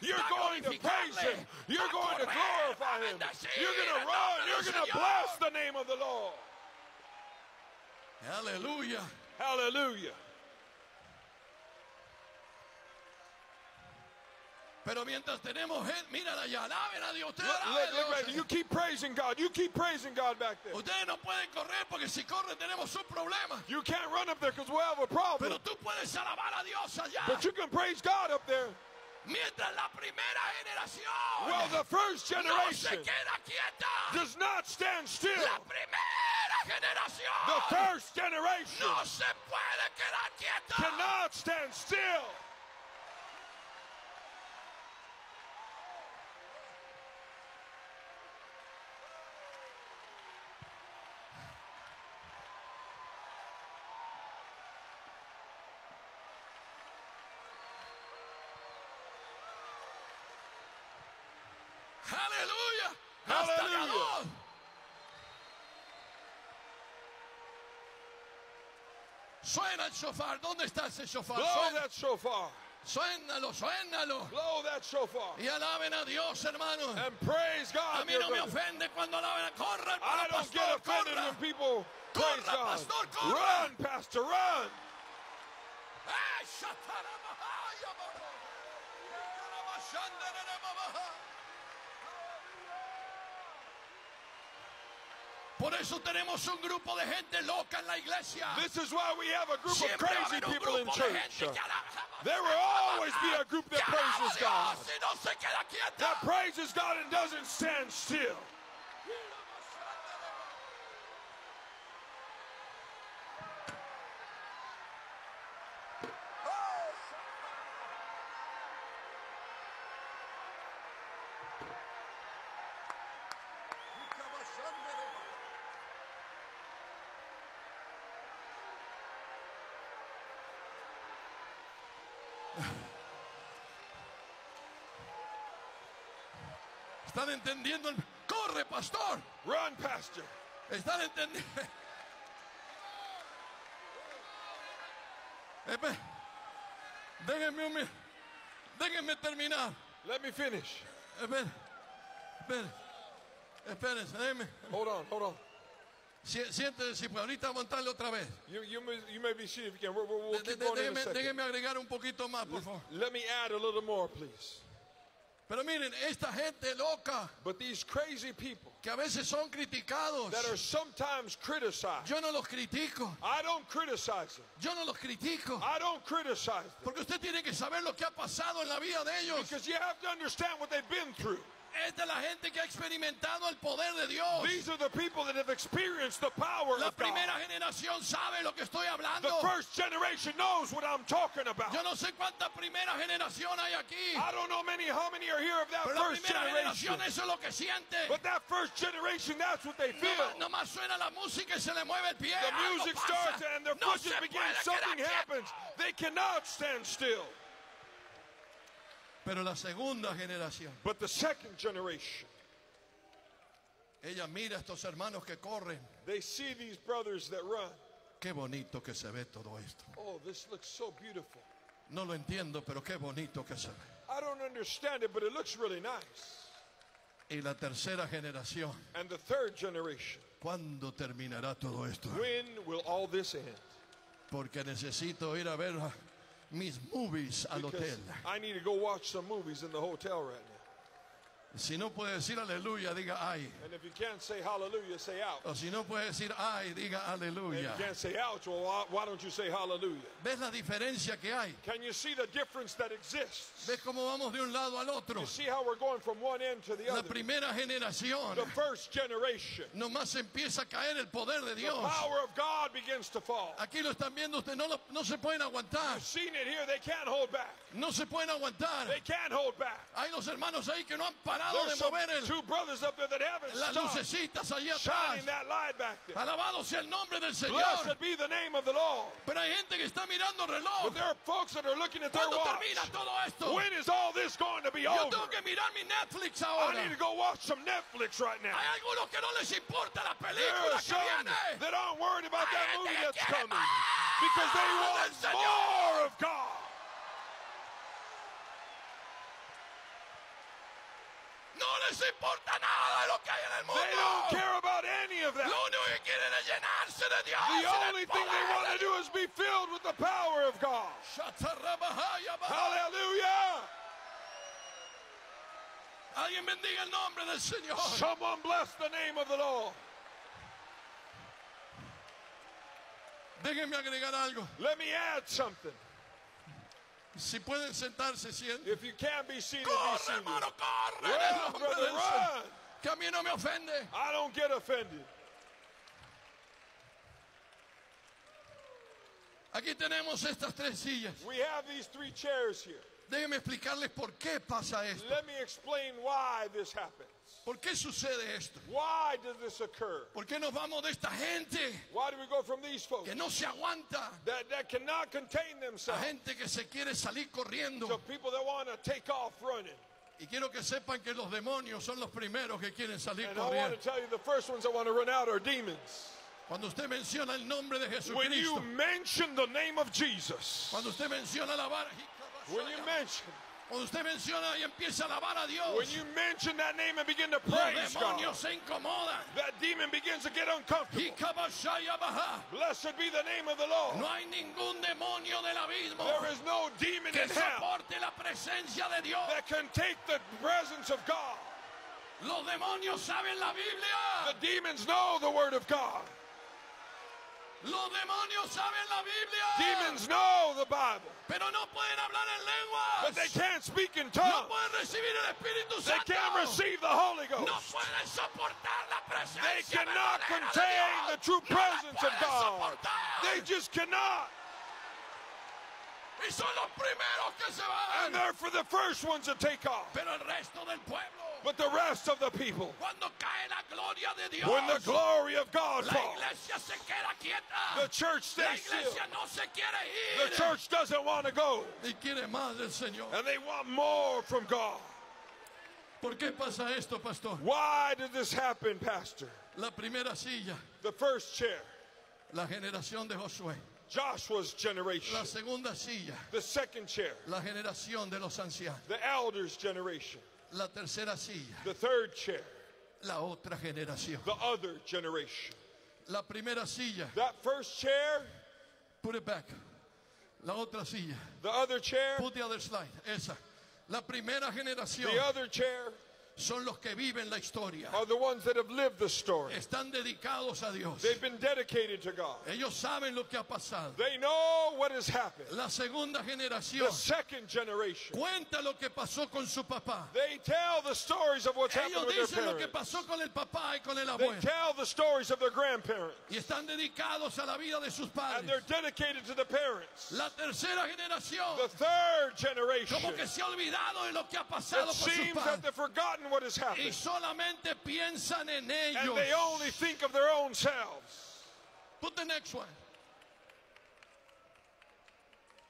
You're going to praise Him. You're going to glorify Him. You're going to run. You're going to bless the name of the Lord. Hallelujah. Hallelujah. Pero mientras tenemos gente, mira allá, alaben a Dios. Ustedes alaben look, look. You keep praising God. You keep praising God back there. Ustedes no pueden correr porque si corren tenemos un problema. You can't run up there because we'll have a problem. Pero tú puedes alabar a Dios allá. But you can praise God up there. Mientras la primera generación Well, the first no se generation queda quieta. does not stand still. La primera generación The first generation no se puede quedar quieta. cannot stand still. Aleluya. Hasta Aleluya. ganó. Suena el shofar. ¿Dónde está ese shofar? Blow that shofar. Suénalo, suénalo. Blow that shofar. Y alaben a Dios, hermano. And praise A God. mí dear no me ofende cuando alaben. Corra, I hermano don't get pastor, offended corra. when people praise Corra, God. pastor, corra. Run, pastor, run. ¡Eh, Por eso tenemos un grupo de gente loca en la iglesia. This is why we have a group of Siempre a crazy people in church. There will always be a group that que alaba a praises God. y no se queda. That praises God and doesn't stand still. ¿Están entendiendo? el- ¡Corre, pastor! Run, pastor. ¿Están entendiendo? Déjenme un Déjenme terminar. Let me finish. Esperen. Esperen. Espérense, déjenme. Hold on, hold on. Si- Siéntense, si puede. Ahorita montarle otra vez. You, you, may, be seated if you can. We'll, we'll, we'll De- keep de- going in a déjenme, second. déjenme agregar un poquito más, por favor. Let me add a little more, please. Pero miren, esta gente loca But these crazy people que a veces son criticados. that are sometimes criticized, Yo no los critico. I don't criticize them. Yo no los critico. I don't criticize them. Porque usted tiene que saber lo que ha pasado en la vida de ellos. Because you have to understand what they've been through. Es la gente que ha experimentado el poder de Dios. These are the people that have experienced the power La of God. primera generación sabe lo que estoy The hablando. first generation knows what I'm talking about. Yo no sé cuánta primera generación hay aquí. I don't know many how many are here of that Pero la first primera generation. generación eso es lo que siente. But that first generation, that's what they feel. Nomás, nomás suena la música y se le mueve el pie. The music starts and their no begins. puede Something happens. They cannot stand still. Pero la segunda generación, But the second generation, ella mira a estos hermanos que corren. they see these brothers that run. Qué bonito que se ve todo esto. Oh, this looks so beautiful. No lo entiendo, pero qué bonito que se ve. I don't understand it, but it looks really nice. Y la tercera generación, And the third generation, ¿cuándo terminará todo esto? when will all this end? Porque necesito ir a ver a mis movies al Because hotel. I need to go watch some movies in the hotel right now. Si no puede decir aleluya, diga ay. And if you can't say hallelujah, say out. O si no puede decir ay, diga And if aleluya. you can't say ouch, well, why- don't you say hallelujah? ¿Ves la diferencia que hay? Can you see the difference that exists? ¿Ves cómo vamos de un lado al otro? You see how we're going from one end to the La other? primera generación, The first generation. nomás empieza a caer el poder de The Dios. power of God begins to fall. Aquí lo están viendo ustedes, no, lo- no se pueden aguantar. You've seen it here. They can't hold back. No se pueden aguantar. They can't hold back. Hay los hermanos ahí que no han parado There's de mover el- two brothers up there that haven't las lucecitas allí atrás. that light back there. Alabado sea el nombre del Señor. Blessed be the name of the Lord. Pero hay gente que está mirando el reloj. But there are folks that are looking at their ¿Cuándo watch. termina todo esto? When is all this going to be Yo over? tengo que mirar mi Netflix I ahora. need to go watch some Netflix right now. Hay algunos que no les importa la película que viene. that aren't worried about Hay that movie that's coming más because they want more of God. Les importa nada de lo que hay en el mundo. They don't care about any of that. Lo único que quieren es llenarse de Dios. The only thing they want to do is be filled with the power of God. Hallelujah. Alguien bendiga el nombre del Señor. Someone bless the name of the Lord. Déjenme agregar algo. Let me add something. Si pueden sentarse, sienten. If you can't be seated, be seated. hermano, corre. en el Run, nombre brother, run. Que a mí no me ofende. I don't get offended. Aquí tenemos estas tres sillas. We have these three chairs here. Déjenme explicarles por qué pasa esto. Let me explain why this happens. ¿Por qué sucede esto? Why does this occur? ¿Por qué nos vamos de esta gente Why do we go from these folks que no se aguanta that, that cannot contain a themselves gente que se quiere salir to corriendo? people that want to take off running? Y quiero que sepan que los demonios son los primeros que quieren salir And I want corriendo. to tell you the first ones that want to run out are demons. Cuando usted menciona el nombre de When you Jesucristo, mention the name of Jesus, cuando usted menciona la vara, when you mention, cuando usted menciona y empieza a alabar a Dios, when you mention that name and begin to los praise God, se incomodan. that demon begins to get uncomfortable. Y cabashaya baja. Blessed be the name of the Lord. No hay ningún demonio del abismo There is no demon que in hell soporte la presencia de Dios. that can take the presence of God. Los demonios saben la Biblia. The demons know the word of God. Los demonios saben la Biblia. Demons know the Bible, Pero no pueden hablar en but they can't speak in No tongues. pueden recibir el Espíritu They can't receive the Holy No Ghost. pueden soportar la They cannot contain the true No presence of God. soportar. They just cannot. Y son los primeros que se And van. they're for the first ones to take off. Pero el resto del pueblo, But the rest of the people, cae la gloria de Dios, when the glory of God falls, se queda quieta. the church stays still. no se quiere ir. The church doesn't want to go. Y quiere más del Señor. And they want more from God. ¿Por qué pasa esto, pastor? Why did this happen, Pastor? La primera silla, The first chair, la generación de Josué. Joshua's generation. La segunda silla, The second chair, la generación de los ancianos. the elders' generation. La tercera silla, The third chair, la otra generación. the other generation. La primera silla, That first chair, put it back. La otra silla, the other chair, put the other slide, esa. La primera generación. The other chair son los que viven la historia. are the ones that have lived the story. Están dedicados a Dios. They've been dedicated to God. Ellos saben lo que ha pasado. They know what has happened. La segunda The generación second generation, cuenta lo que pasó con su papá. they tell the stories of what's happened Ellos with their dicen lo que parents. pasó con el papá y con el They abuelo. tell the stories of their grandparents. Y están dedicados a la vida de sus And they're padres. dedicated to the parents. La tercera generación The third generation, como que se ha olvidado de lo que ha pasado it con sus seems that padres. they've forgotten what has Y solamente piensan en And they only think of their own selves. Put the next one.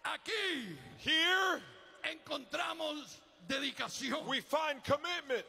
Aquí Here, encontramos dedicación. we find commitment.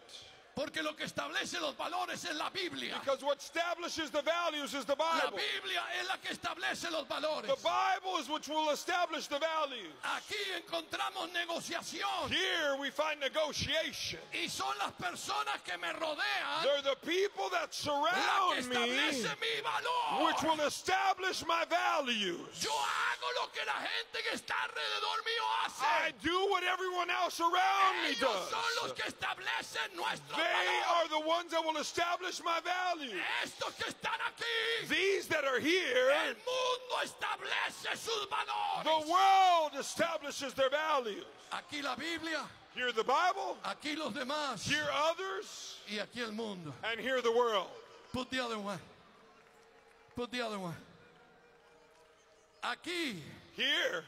Porque lo que establece los valores es la Biblia. Because what establishes the values is the La Bible. Biblia es la que establece los valores. The Bible is which will establish the values. Aquí encontramos negociación. Here we find negotiation. Y son las personas que me rodean They're the people that la que surround me establece mi valor. which will establish my values. Yo hago lo que la gente que está alrededor mío I hace. do what everyone else around me Ellos son los does. que establecen nuestros They are the ones that will establish my values. Estos que están aquí. These that are here, El mundo establece sus valores. the world establishes their values. Aquí la Biblia, Here the Bible, aquí los demás here others, y aquí el mundo. and here the world. Put the other one. Put the other one. Aquí Here,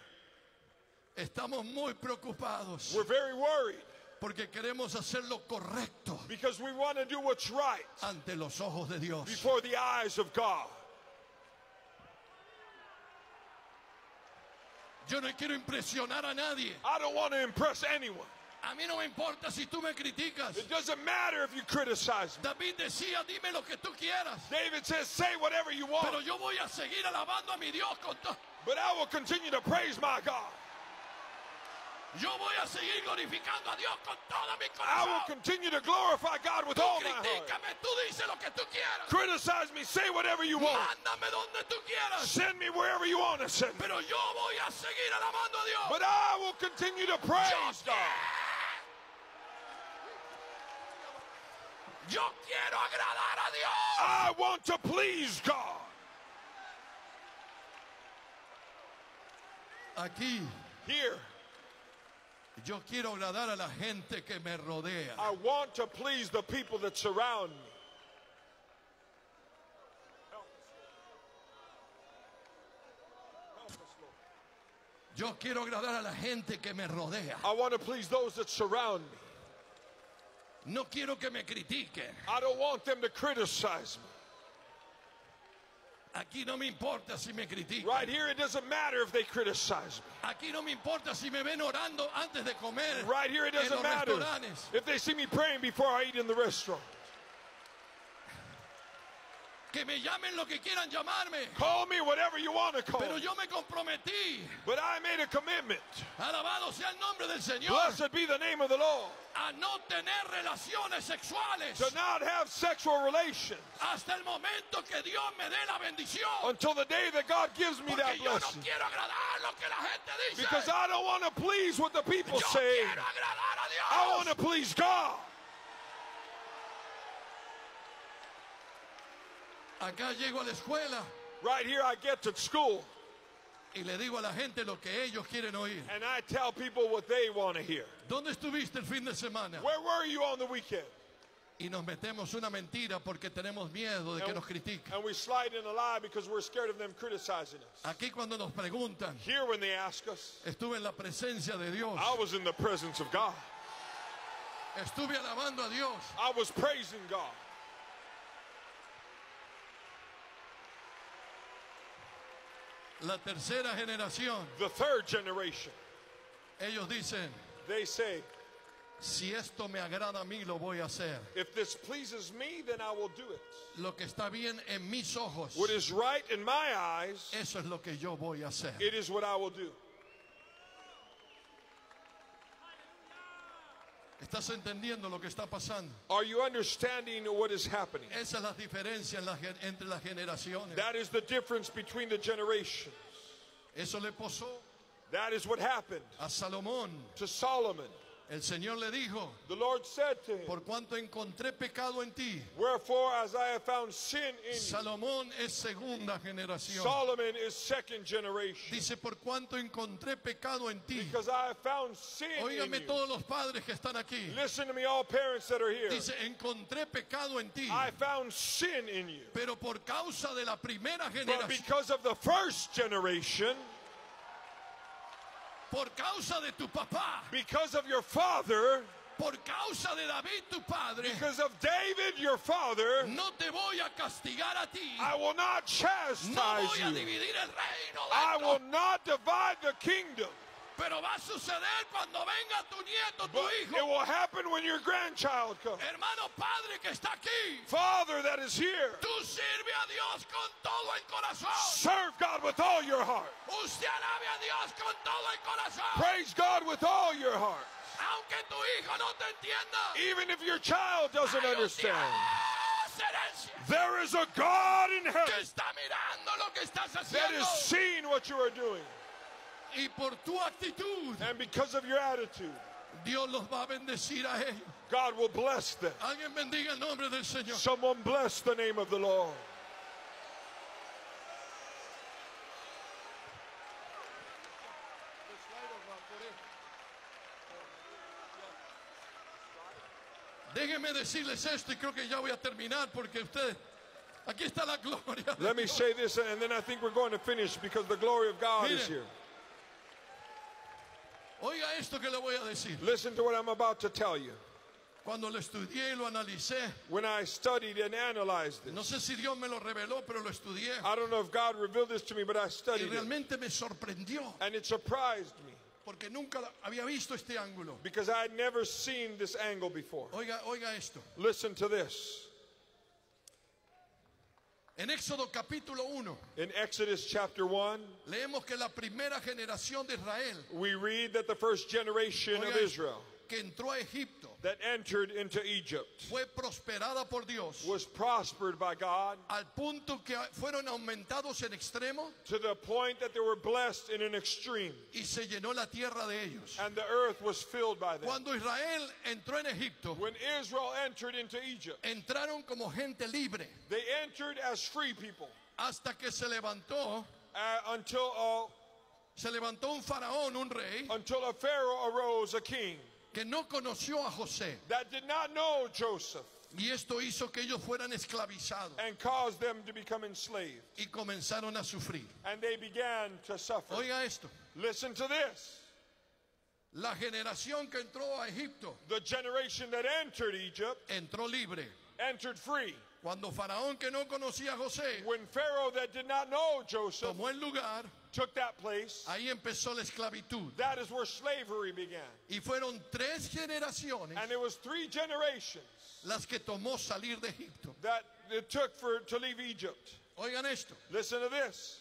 estamos muy preocupados we're very worried porque queremos hacer lo correcto because we want to do what's right ante los ojos de Dios. before the eyes of God. Yo no quiero impresionar a nadie. I don't want to impress anyone. A mí no me importa si tú me criticas. It doesn't matter if you criticize me. David decía, dime lo que tú quieras. David says, say whatever you want, Pero yo voy a seguir alabando a mi Dios con todo. but I will continue to praise my God. Yo voy a seguir glorificando a Dios con todo mi I will continue to glorify God with Tú all my heart. critícame, tú dices lo que tú quieras. Criticize me, say whatever you want. Mándame donde tú quieras. Send me wherever you want to send me. Pero yo voy a seguir alabando a Dios. But I will continue to Yo God. Yo quiero agradar a Dios. I want to please God. Aquí Here, yo quiero agradar a la gente que me rodea. I want to please the people that surround me. Yo quiero agradar a la gente que me rodea. I want to please those that surround me. No quiero que me critiquen. I don't want them to criticize me. Aquí no me importa si me critican. Right here, it doesn't matter if they criticize me. Aquí no me importa si me ven orando antes de comer. Right here, it doesn't matter if they see me praying before I eat in the restaurant. Que me llamen lo que quieran llamarme. Call me whatever you want to call Pero me. yo me comprometí. But I made a commitment. Alabado sea el nombre del Señor. Blessed be the name of the Lord. A no tener relaciones sexuales. To not have sexual relations Hasta el momento que Dios me dé la bendición. until the day that God gives me that Porque yo no quiero agradar lo que la gente dice. Because I don't want to please what the people yo say. quiero agradar a Dios. I want to please God. Acá llego a la escuela Right here, I get to school y le digo a la gente lo que ellos quieren oír. and I tell people what they want to hear. ¿Dónde estuviste el fin de semana? Where were you on the weekend? Y nos metemos una mentira porque tenemos miedo de que nos critiquen. And we slide in a lie because we're scared of them criticizing us. Aquí cuando nos preguntan, Here, when they ask us, estuve en la presencia de Dios, I was in the presence of God. estuve alabando a Dios. I was praising God. La tercera generación, The third generation, ellos dicen, they say, si esto me agrada a mí, lo voy a hacer. if this pleases me, then I will do it. Lo que está bien en mis ojos, What is right in my eyes, eso es lo que yo voy a hacer. it is what I will do. ¿Estás entendiendo lo que está pasando? Are you understanding what is happening? Esa es la diferencia en la entre las generaciones. That is the difference between the generations. Eso le pasó That is what happened a Salomón. to Solomon. El Señor le dijo, The Lord said to him, por cuanto encontré pecado en ti, Wherefore, as I have found sin in you, Salomón es segunda generación. Solomon is second generation. Dice, por cuanto encontré pecado en ti. Because I have found sin Óigame todos los padres que están aquí. Listen to me, all parents that are here. Dice, encontré pecado en ti. I found sin in you. Pero por causa de la primera But generación, because of the first generation, por causa de tu papá, because of your father, por causa de David tu padre, because of David your father, no te voy a castigar a ti. I will not No chastise voy a dividir el reino I will not divide the kingdom. Pero va a suceder cuando venga tu nieto, tu But it will happen when your grandchild comes. Hermano padre que está aquí, Father that is here, tú sirve a Dios con todo el corazón. serve God with all your heart. Usted alabe a Dios con todo el corazón. Praise God with all your heart. Aunque tu hijo no te entienda. Even if your child doesn't understand. There is a God in heaven está mirando lo que estás haciendo. is seeing what you are doing. Y por tu actitud, And because of your attitude, Dios los va a bendecir a ellos. God will bless them. Alguien bendiga el nombre del Señor. Someone bless the name of the Lord. Déjenme decirles esto y creo que ya voy a terminar porque ustedes, aquí está la gloria. Let me say this, and then I think we're going to finish because the glory of God is here. Oiga esto que le voy a decir. Listen to what I'm about to tell you. Cuando lo estudié y lo analicé, When I studied and analyzed no this, sé si Dios me lo reveló, pero lo estudié I don't know if God revealed this to me, but I y studied it. realmente me sorprendió And it surprised me porque nunca había visto este ángulo. because I had never seen this angle before. Oiga, oiga esto. Listen to this. En Éxodo capítulo 1 In Exodus chapter 1, leemos que la primera generación de Israel we read that the first generation of Israel, que entró a Egipto that entered into Egypt fue prosperada por Dios was prospered by God al punto que fueron aumentados en extremo to the point that they were blessed in an extreme, y se llenó la tierra de ellos. and the earth was filled by them. Cuando Israel entró en Egipto, When Israel entered into Egypt, entraron como gente libre they entered as free people hasta que se levantó, uh, until uh, se levantó un faraón, un rey, until a Pharaoh arose, a king que no conoció a José. that did not know Joseph Y esto hizo que ellos fueran esclavizados and caused them to become enslaved, y comenzaron a sufrir. and they began to suffer. Oiga esto, Listen to this. la generación que entró a Egipto The generation that entered Egypt entró libre. entered free. Cuando Faraón que no conocía a José When Pharaoh that did not know Joseph tomó el lugar, took that place, ahí empezó la esclavitud. that is where slavery began. Y fueron tres generaciones And it was three generations las que tomó salir de Egipto. that it took for to leave Egypt. Oigan esto, Listen to this.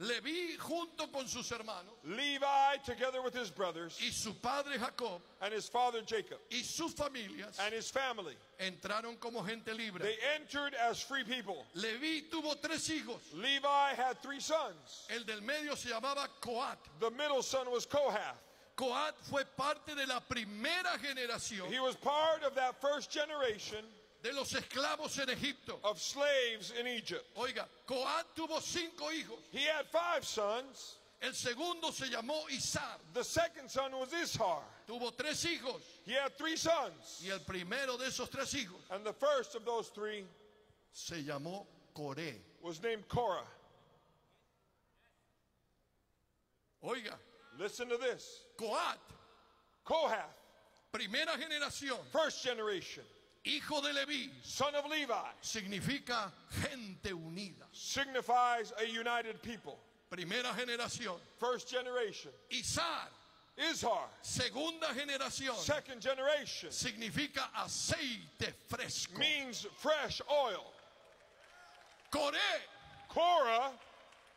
Leví junto con sus hermanos Levi, together with his brothers y su padre Jacob and his father Jacob y sus familias and his family, entraron como gente libre. they entered as free people. Leví tuvo tres hijos. Levi had three sons. El del medio se llamaba Coat. The middle son was Kohath. Coat fue parte de la primera generación He was part of that first generation de los esclavos en Egipto. of slaves in Egypt. Oiga, Coat tuvo cinco hijos. He had five sons. El segundo se llamó Izar. The second son was Ishar. Tuvo tres hijos. He had three sons. Y el primero de esos tres hijos And the first of those three se llamó Coré. was named Korah. Oiga, Listen to this. Coat, Kohath, primera generación, first generation, hijo de Leví, son of Levi, significa gente unida. signifies a united people. Primera generación. First generation. Izar, Ishar, segunda generación, second generation, significa aceite fresco. means fresh oil. Coré, Korah,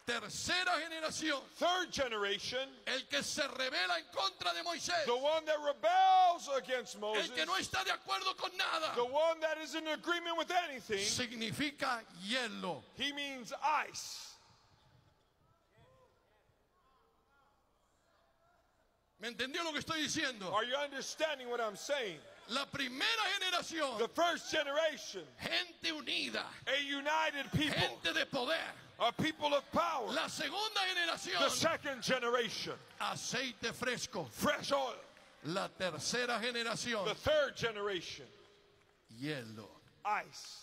tercera generación, third generation, el que se revela en contra de Moisés, the one that rebels against el Moses, que no está de acuerdo con nada, the one that is in agreement with anything, significa hielo. he means ice. ¿Me entendió lo que estoy diciendo? Are you understanding what I'm saying? La primera generación, The first generation, gente unida, a united people, gente de poder. A people of power. La segunda generación, The second generation, aceite fresco. fresh oil. La tercera generación, The third generation, hielo. ice.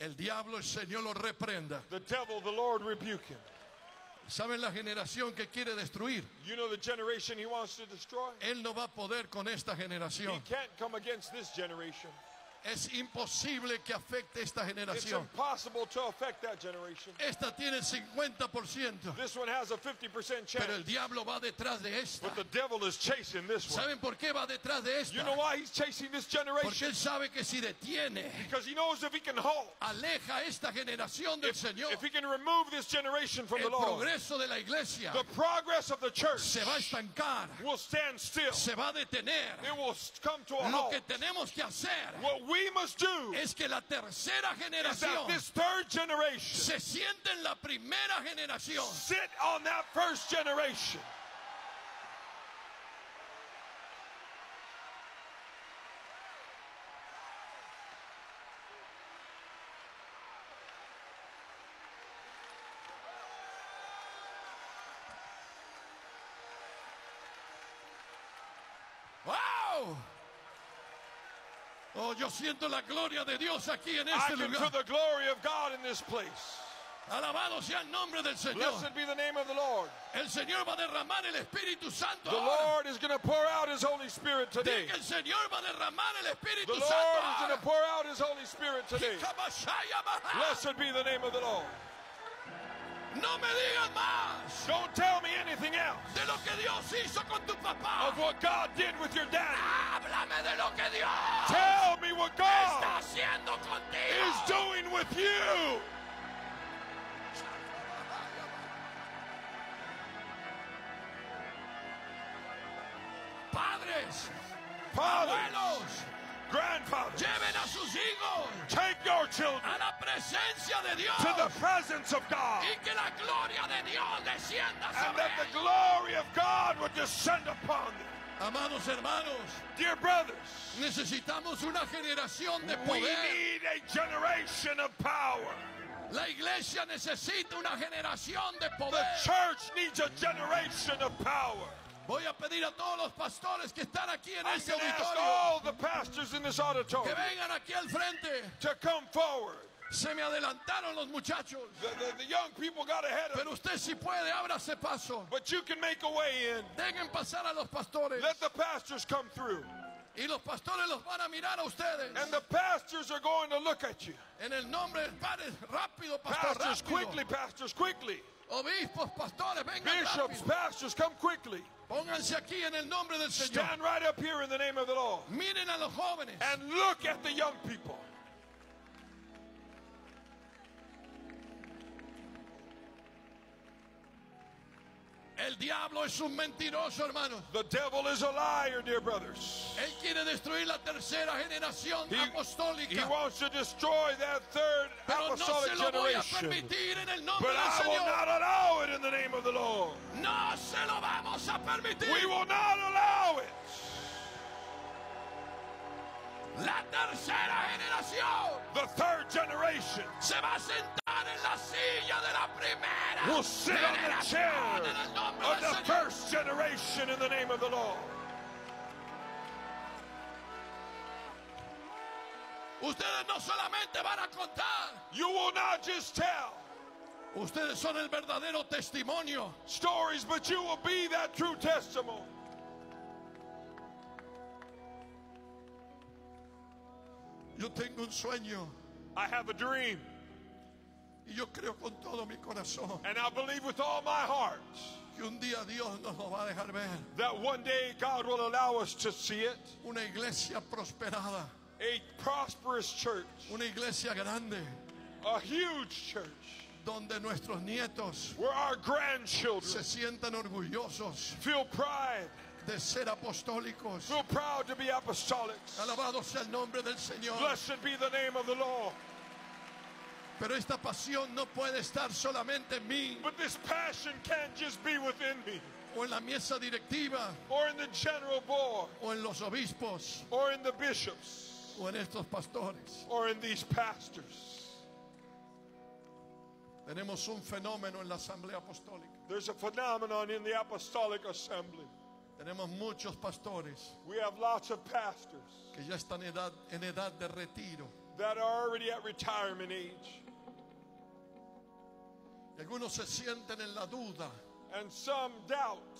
El diablo, el Señor lo reprenda. The devil, the Lord rebuke him. ¿Saben la generación que quiere destruir? You know the generation he wants to destroy? Él no va a poder con esta He can't come against this generation. Es imposible que afecte esta It's generación. impossible to affect that generation. Esta tiene el 50%, This one has a 50% chance. pero el diablo va detrás de esta. But the devil is chasing this one. ¿Saben por qué va detrás de esta? You know why he's chasing this Porque generation? él sabe que si detiene, Because he knows if he can halt, aleja esta generación del if, Señor, if he can remove this generation from the el Lord, progreso de la iglesia the progress of the church se va a estancar, will stand still. se va a detener. It will come to a Lo halt. que tenemos que hacer What we must do es que la tercera is that generación this third generation se siente en la primera generación. sit on that first generation. Yo siento la gloria de Dios aquí en I este can feel the glory of God in this place. Alabado sea el nombre del Señor. Blessed be the name of the Lord. El Señor va a derramar el Espíritu Santo. The ahora. Lord is going to pour out His Holy Spirit today. Diga, el Señor va a derramar el The Espíritu Lord Santo. is going ahora. to pour out His Holy Spirit today. Blessed be the name of the Lord. No me digas más Don't tell me anything else de lo que Dios hizo con tu papá. of what God did with your dad. Háblame de lo que Dios Tell me what está God haciendo is doing with you. Padres, Fathers, abuelos, grandfathers, lleven a sus hijos take your children a la presencia de Dios to the presence of God. y que la gloria de Dios descienda And sobre that the glory of God would descend upon them. Amados hermanos, Dear brothers, necesitamos una generación de we need a generation of power. La iglesia necesita una generación de The church needs a generation of power. Voy a pedir a todos los pastores que están aquí en I'm este auditorio que vengan aquí al frente. to come forward. Se me adelantaron los muchachos. The, the, the young people got ahead of Pero usted si puede, ábrase paso. But you can make a way in. Dejen pasar a los pastores. Let the pastors come through. Y los pastores los van a mirar a ustedes. And the pastors are going to look at you. En el nombre del Padre, rápido, pastor, Pastors, rápido. quickly, pastors, quickly. Obispos, pastores, vengan Bishops, rápido. pastors, come quickly. Pónganse aquí en el nombre del Señor. Stand right up here in the name of the Lord. Miren a los jóvenes. And look at the young people. El diablo es un mentiroso, hermanos. The devil is a liar, dear brothers. Él quiere destruir la tercera generación He, apostólica. he wants to destroy that third pero no apostolic se lo voy a permitir en el nombre But del I will Señor. not allow it in the name of the Lord. No se lo vamos a permitir. We will not allow it. La tercera generación The third generation se va a sentar en la silla de la primera will sit on the chair en el nombre of the Señor. first generation in the name of the Lord. Ustedes no solamente van a contar, You will not just tell ustedes son el verdadero testimonio. stories, but you will be that true testimony. Yo tengo un sueño. I have a dream, y yo creo con todo mi corazón and I believe with all my heart que un día Dios nos lo va a dejar ver. that one day God will allow us to see it. Una iglesia prosperada, A prosperous church, una iglesia grande, a huge church, donde nuestros nietos where our se grandchildren sientan orgullosos. feel pride, de ser apostólicos. feel proud to be apostolics. Alabado sea el nombre del Señor. Blessed be the name of the Lord. Pero esta pasión no puede estar solamente en mí But this passion can't just be within me, o en la mesa directiva or in the general board, o en los obispos or in the bishops, o en estos pastores. or in these pastors. Tenemos un fenómeno en la asamblea apostólica. There's a phenomenon in the apostolic assembly. Tenemos muchos pastores We have lots of pastors que ya están en edad, en edad de retiro. that are already at retirement age, Y algunos se sienten en la duda. and some doubt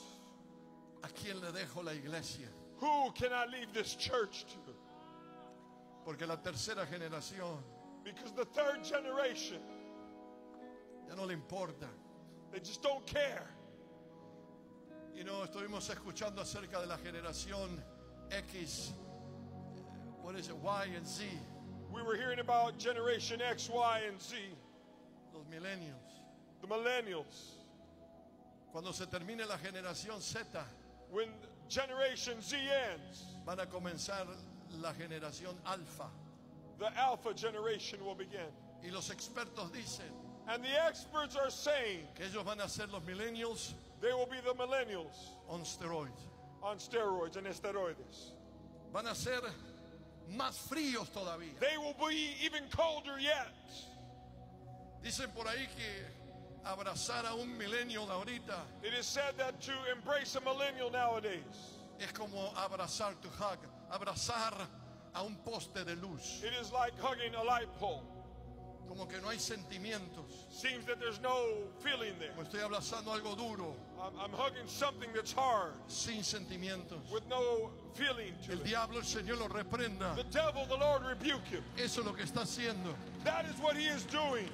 ¿A quién le dejo la iglesia? who can I leave this church to? Porque la tercera generación Because the third generation, ya no le importa. they just don't care. Y no, estuvimos escuchando acerca de la generación X, eh, what is it, Y and Z, We were hearing about Generation X, Y, and Z, los millennials. the millennials. Cuando se termine la generación Z, When Generation Z ends, van a comenzar la generación alfa. the Alpha generation will begin. Y los expertos dicen And the experts are saying que ellos van a ser los millennials they will be the millennials on steroids. on steroids and esteroides. Van a ser más fríos todavía. They will be even colder yet. Dicen por ahí que abrazar a un milenio de ahorita It is said that to embrace a millennial nowadays, es como abrazar tu hug, abrazar a un poste de luz. it is like hugging a light pole. Como que no hay sentimientos. Seems that there's no feeling there. Como estoy abrazando algo duro, I'm, I'm hugging something that's hard sin sentimientos. with no feeling to El it. diablo, el Señor lo reprenda. The devil, the Lord rebuke him. Eso es lo que está haciendo. That is what he is doing.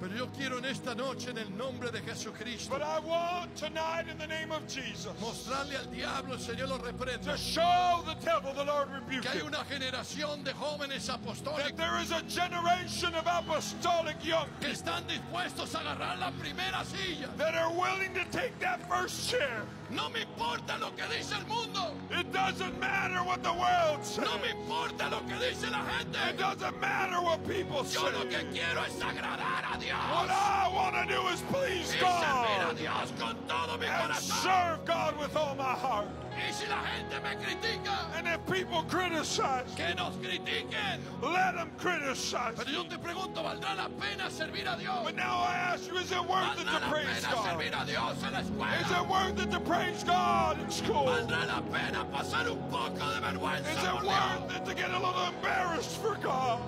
Pero yo quiero en esta noche, en el nombre de Jesucristo, But I want tonight, in the name of Jesus, mostrarle al diablo, el Señor lo reprenda, to show the devil, the Lord rebuke que hay una generación de jóvenes that apostólicos there is a generation of apostolic young que están dispuestos a agarrar la primera silla. that are willing to take that first chair. No me importa lo que dice el mundo. It doesn't matter what the world says. No me importa lo que dice la It doesn't matter what people Yo lo que say. quiero es agradar a What I want to do is please y servir a God Dios con todo mi and corazón. serve God with all my heart. Y si la gente me critica, And if people criticize, que nos critiquen. let them criticize. Pero yo te pregunto, ¿valdrá la pena servir a Dios? But now I ask you, is it worth it to praise God? servir a Dios en la Is it worth it to praise God in school? ¿Valdrá la pena pasar un poco de Is it worth it to get a little embarrassed for God?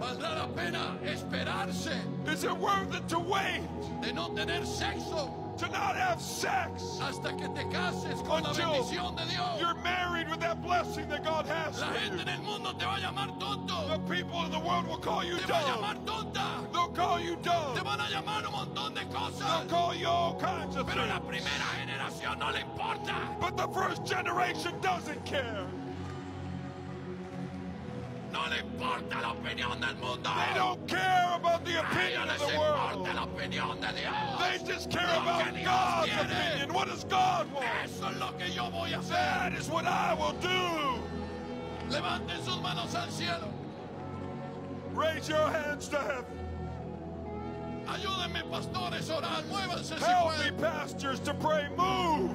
¿Valdrá la pena esperarse Is it worth it to wait, de no tener sexo to not have sex hasta que te cases con la until bendición de Dios? you're married with that blessing that God has La for gente you? en el mundo te va a llamar The people in the world will call you te va a dumb. llamar tonta, They'll call you te dumb. van a llamar un montón de They'll call you all kinds of pero la things. primera generación no le importa. But the first generation doesn't care. No le importa la opinión del mundo. They don't care about the opinion of the world. la opinión de Dios. They just care Lo about God's quiere. opinion. What does God want? Eso es lo que yo voy a hacer. That is what I will do. Levanten sus manos al cielo. Raise your hands to heaven. Ayúdenme, pastores, orar. Muévanse si Help me, pueden. pastors, to pray. Move